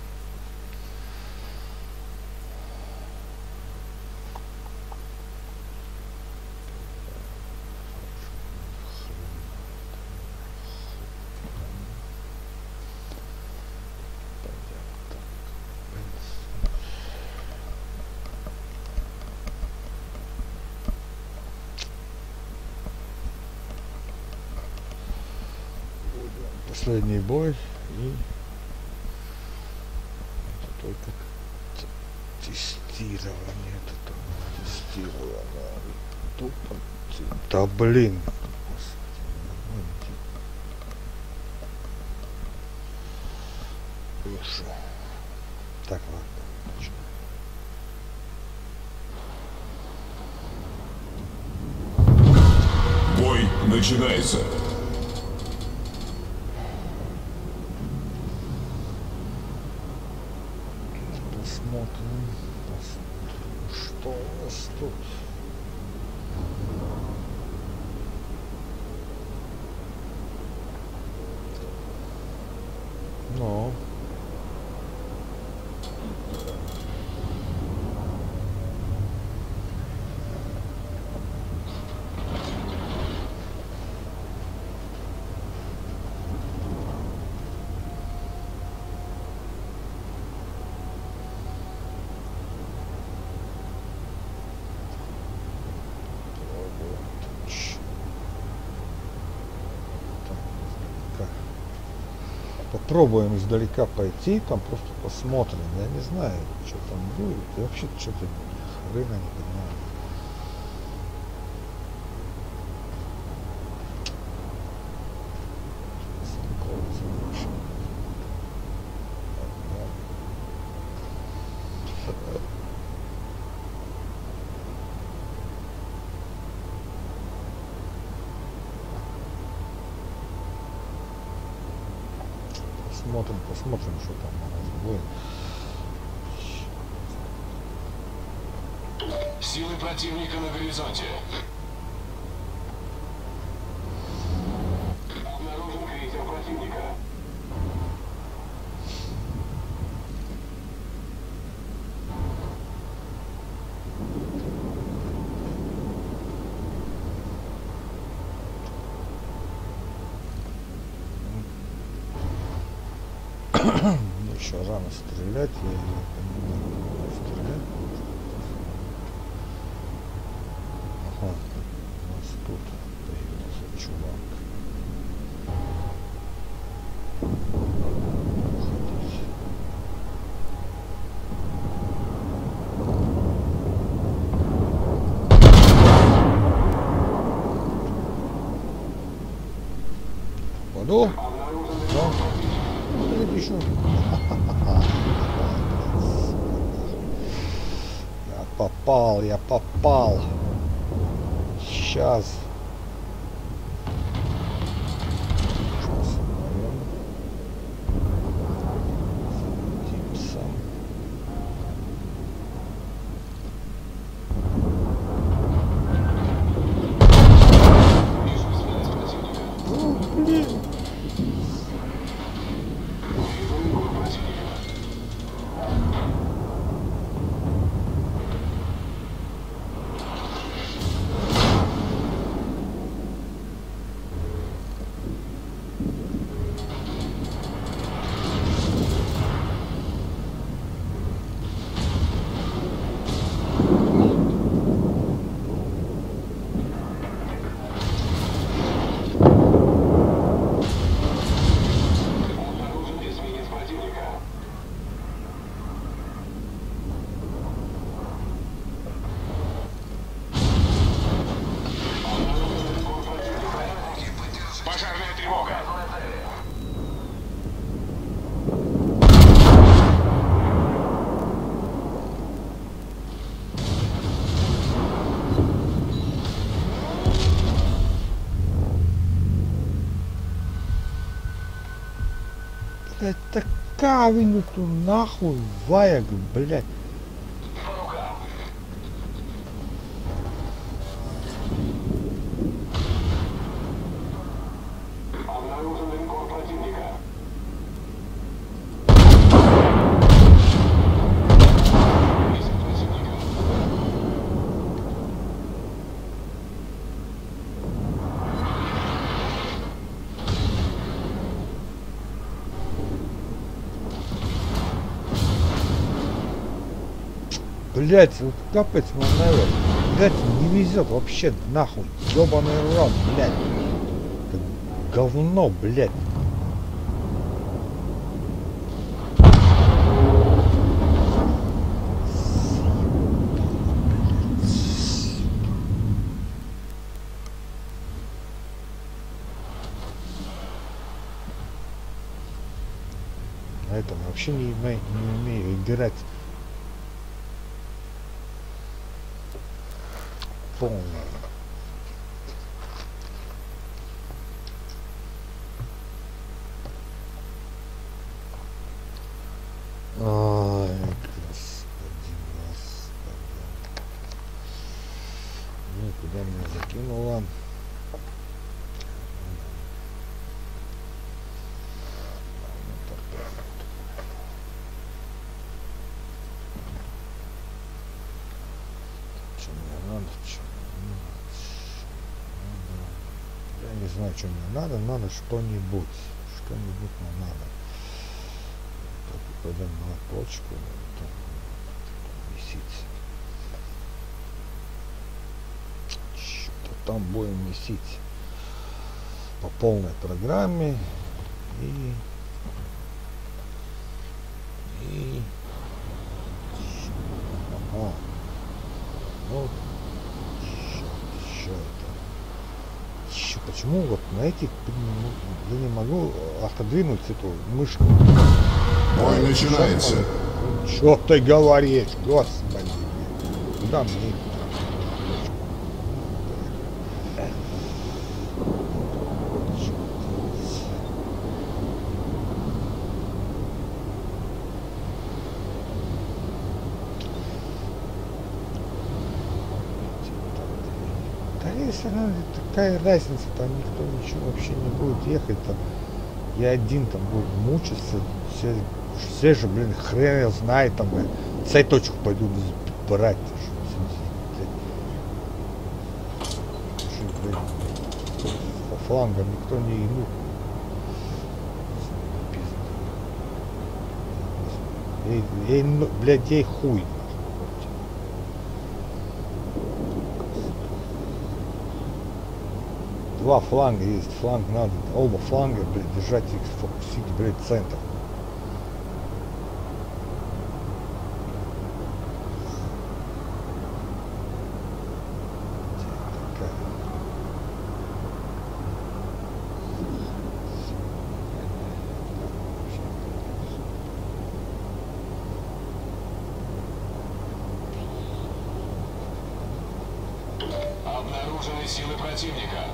Последний бой и только тестирование. Это только тестирование. Тупо Да блин. Хорошо. Так, ладно. Бой начинается. Посмотрим, посмотрим, что у нас тут. Ну. Ч- так, издалека. Попробуем издалека пойти, там просто посмотрим. Я не знаю, что там будет. Я вообще что-то хрена не понимаю. Знакомиться вообще. Ладно. Посмотрим, посмотрим, что там у нас будет. Силы противника на горизонте. Обнаружен крейсер противника. Ну, еще рано стрелять, я не понимаю, стрелять можно. Ага, у нас тут появился чувак. Уходить. Попаду? Да. Ну, еще. Я попал, я попал. Сейчас. Минуту нахуй, ваяк, блядь. Блять, вот капец маневр. Блять, не везет вообще нахуй. Ёбаный рот, блять. Это говно, блять. На этом вообще не, не умею играть. полная. Ой, господин, господи. Ну, куда меня закинуло? Ладно, так, правильно. Что мне надо, что мне надо, чё мне надо. Я не знаю, что мне надо, надо что-нибудь. Что-нибудь мне надо. Так, пойдем на почку, там, там месить. Что-то там будем месить по полной программе и ага. Вот. Что это? Чё, почему вот на этих ну, я не могу отодвинуть эту мышку? Бой начинается. Что ты говоришь, господи? Куда мне? Да если такая разница, там никто ничего вообще не будет ехать, там я один там буду мучиться, все, все же, блин, хрен его знает, там, блин, цветочку пойду брать. Флангам никто не идут. Ей, ей, блядь, ей хуй. нахуй. Два фланга есть, фланг надо, оба фланга, блядь, держать их, фокусить, блядь, центр. Такая. Обнаружены силы противника.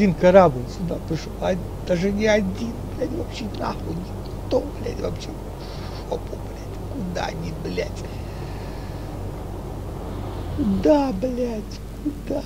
Один корабль сюда пришел, а даже не один, блядь, вообще нахуй никто, блядь, вообще в шопу, блядь, куда они, блядь? Куда, блядь, куда?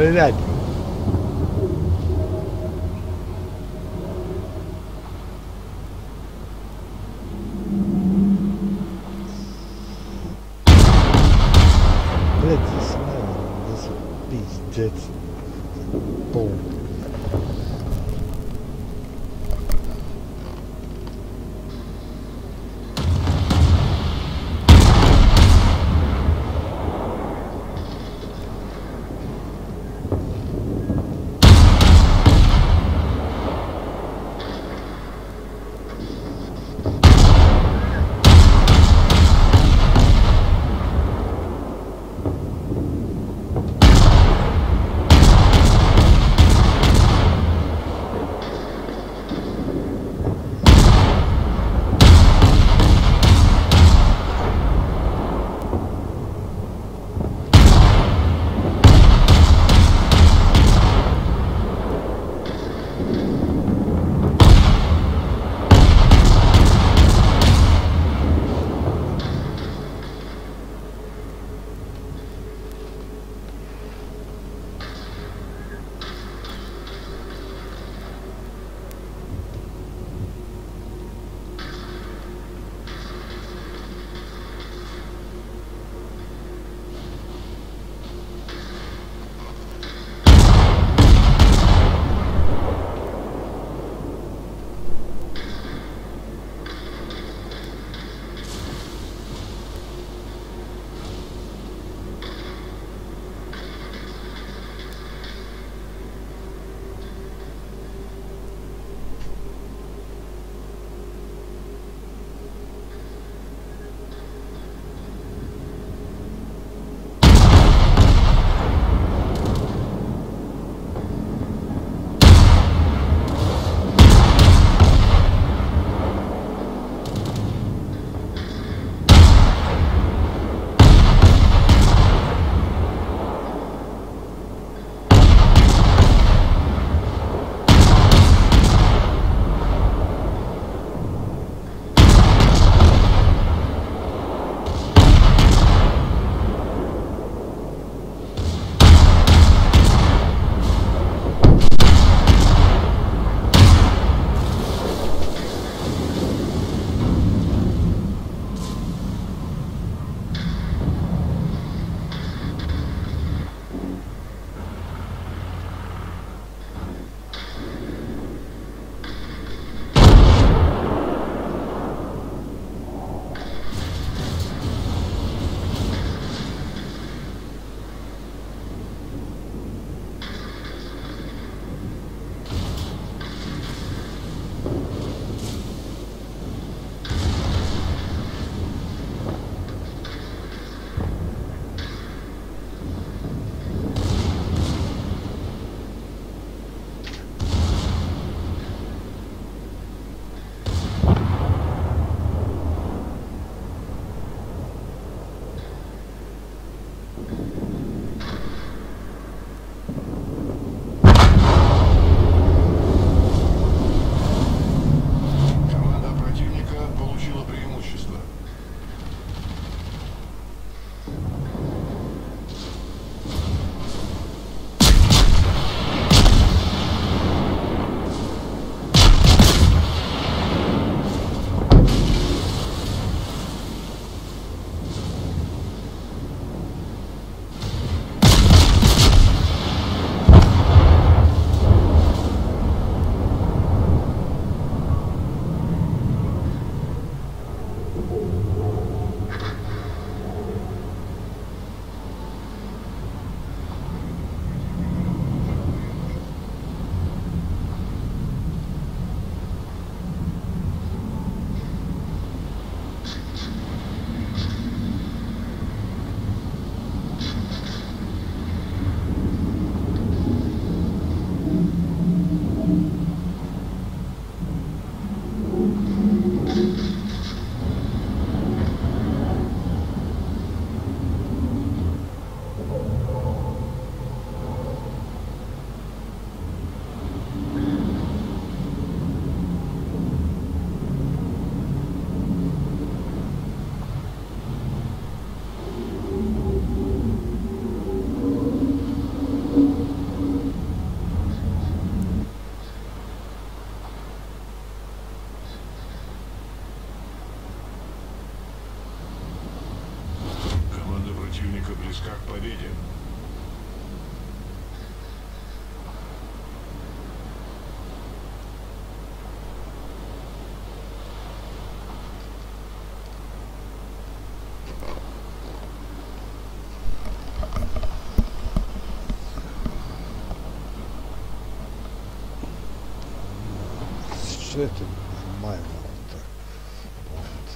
Сука, Все это нормально. Вот. Вот.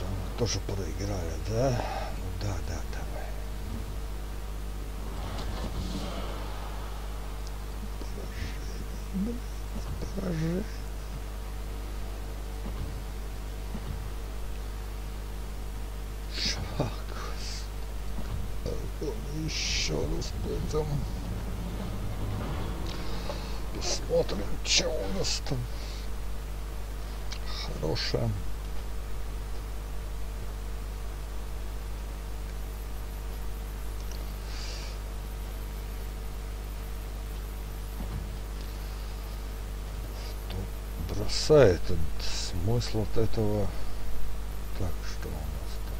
Там тоже проиграли, да? Ну да, да, давай. Поражение, блядь, поражение. Шаг. Еще раз пойдем. Посмотрим, что у нас там хорошее. Тут бросает он смысл от этого. Так, что у нас там?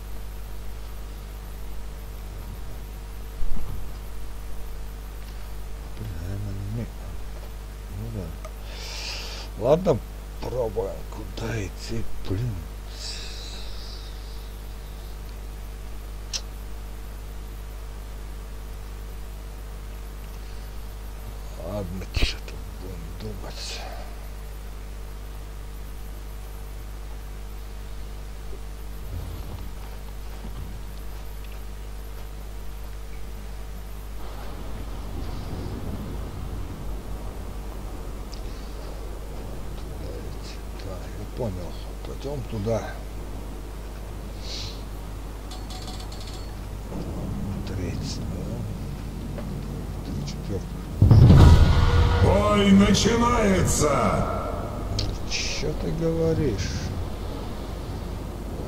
Блин, наверное, не- ну да. Ладно, пробуем. Куда идти? Блин. Ладно, что тут будем думать. Да, я понял. Пойдем туда. Третий, да? Три четвертых. Бой начинается! Что ты говоришь?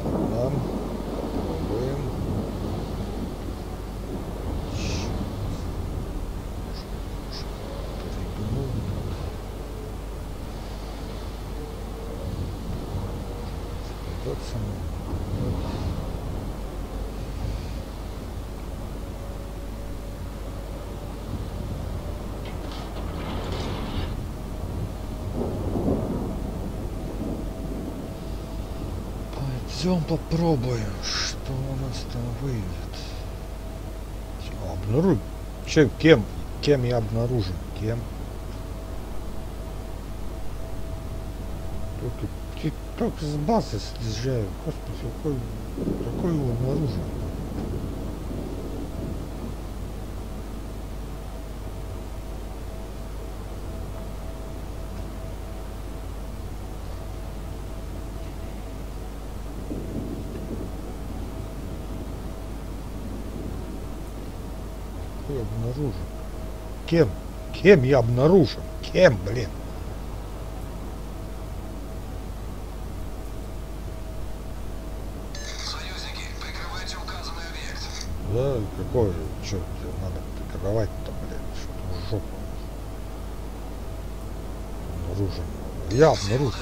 Нам пробуем. Чё? Перегнул. Тот самый. Пойдем попробуем, что у нас там выйдет. Обнаружим. Че, кем? Кем я обнаружен? Кем? Только, только с базы съезжаю. Господи, какой, какой его обнаружен? Какой обнаружен? Кем? Кем я обнаружен? Кем, блин? Да, какой, что надо прикрывать-то, блин, что в жопу. Обнаружен. Я обнаружен.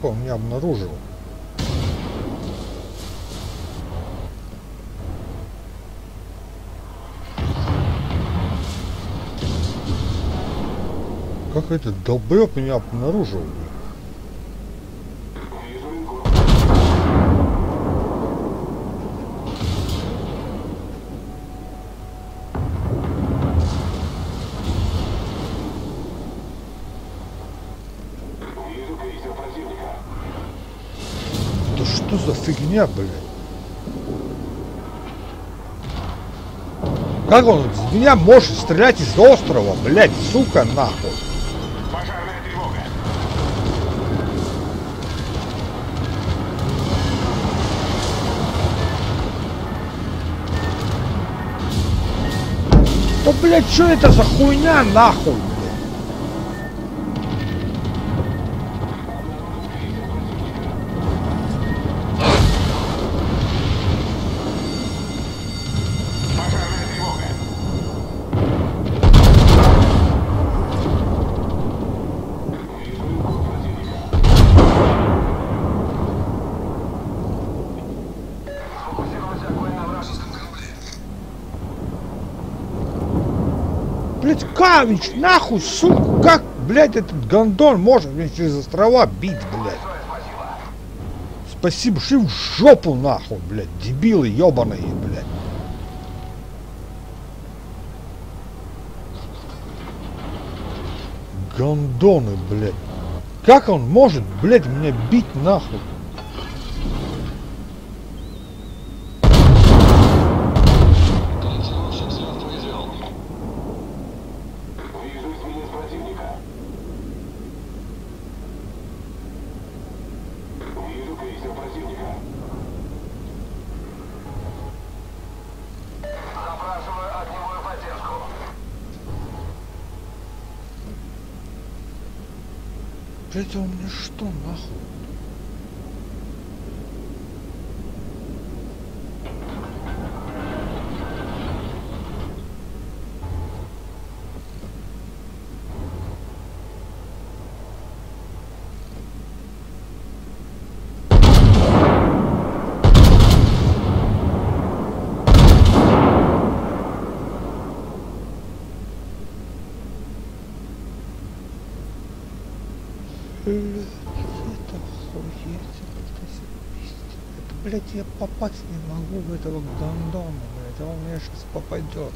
Как он меня обнаружил? Как этот долбоеб меня обнаружил? блин? Вижу крейсер противника. Да что за фигня, блядь? Как он с меня может стрелять из острова, блядь, сука, нахуй? Да, блядь, что это за хуйня, нахуй, Кавич, нахуй, сука, как, блядь, этот гондон может блядь, через острова бить, блядь? Спасибо, что в жопу, нахуй, блядь, дебилы ебаные, блядь. Гондоны, блядь. Как он может, блядь, меня бить нахуй? Блядь, а что, попасть не могу в этого гондона, блядь, а он меня сейчас попадет.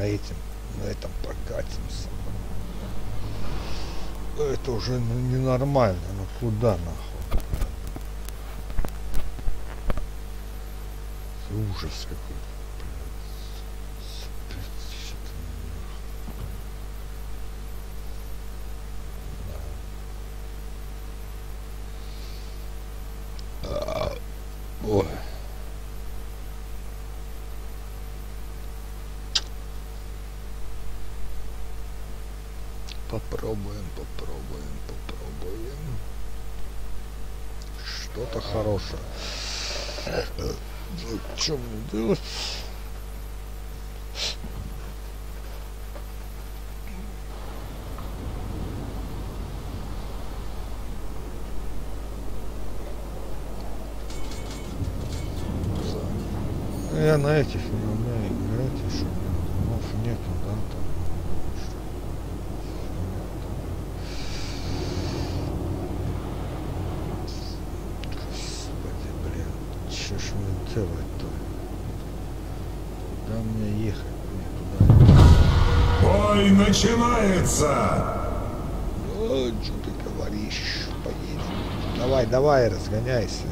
На этим, на этом покатимся. Это уже ну, ненормально, ну куда нахуй? хорошая. Ну, что мне делать? Я на эти. начинается! О, что ты говоришь, поедем. Давай, давай, разгоняйся.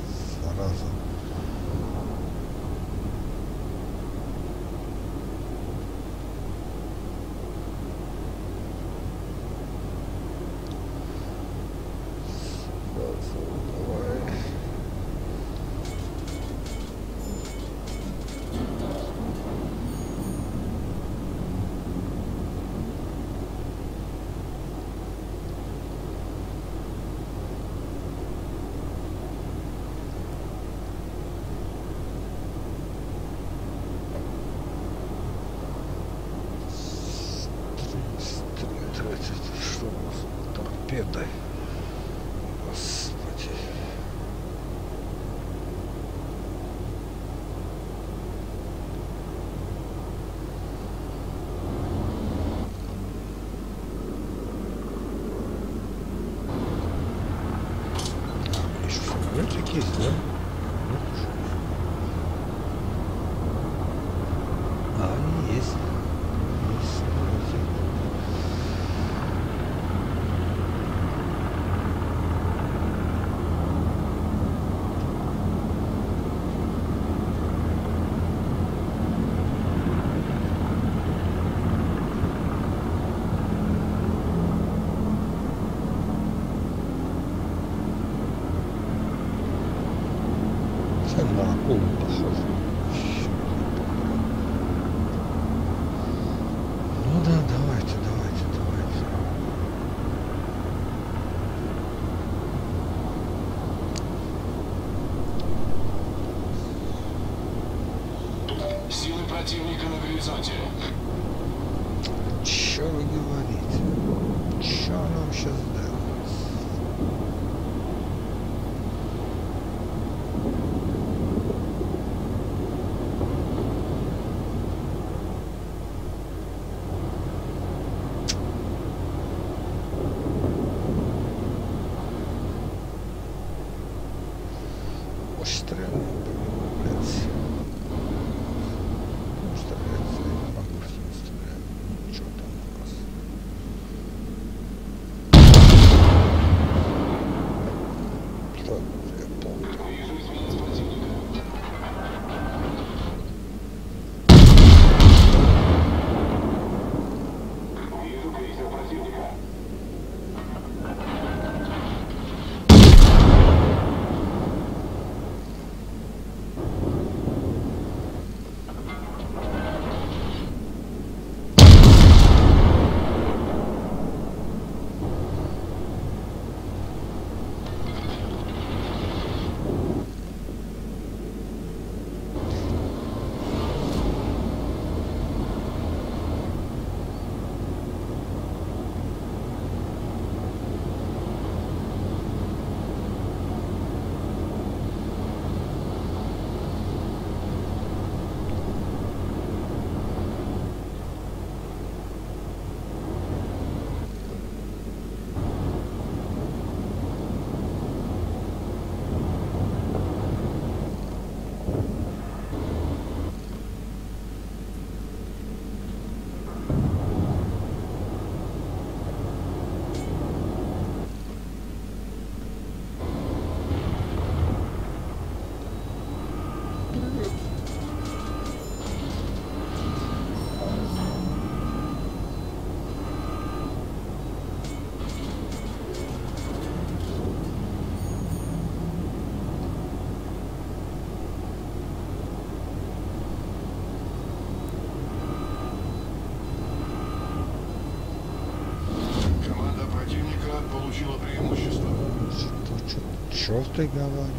Что ты говоришь?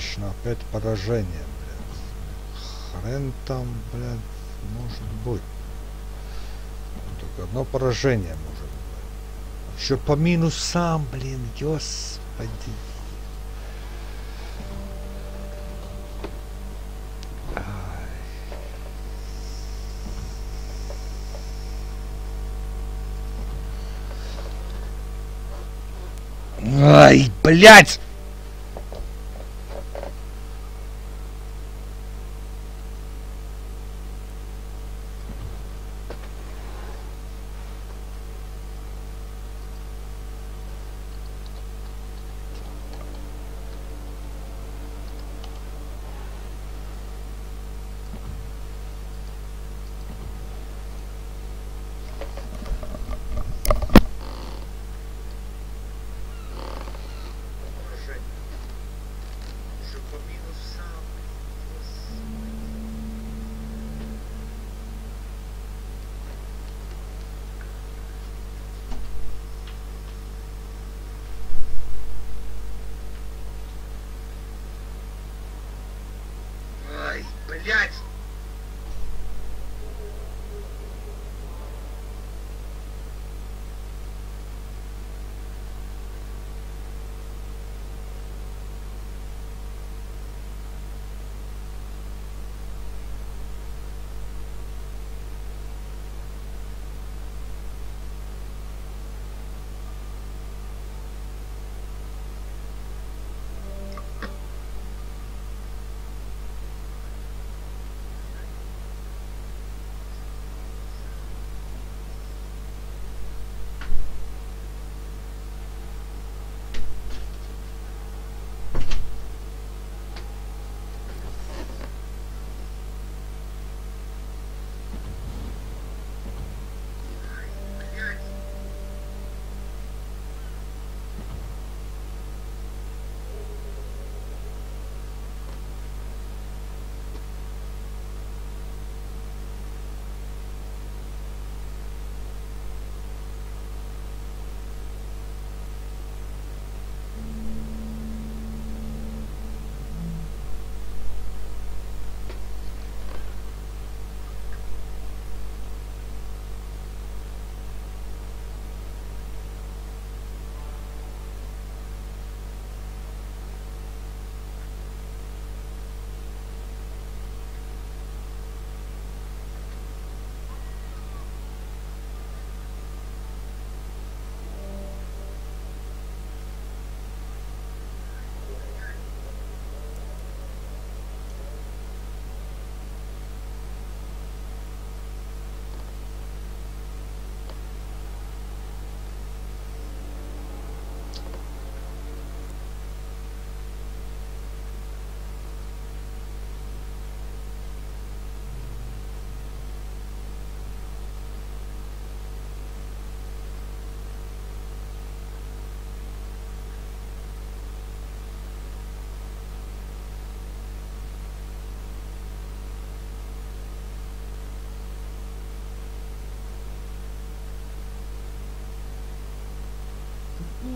Конечно, опять поражение, блядь. Хрен там, блядь, может быть. Только одно поражение может быть. Еще по минусам, блин, господи. Ай, блядь!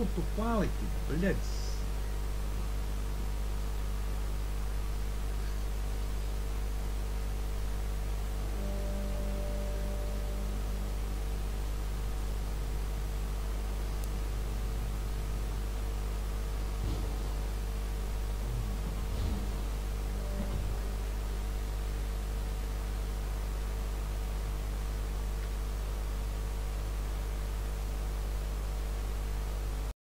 auto-quality, brilhantes. É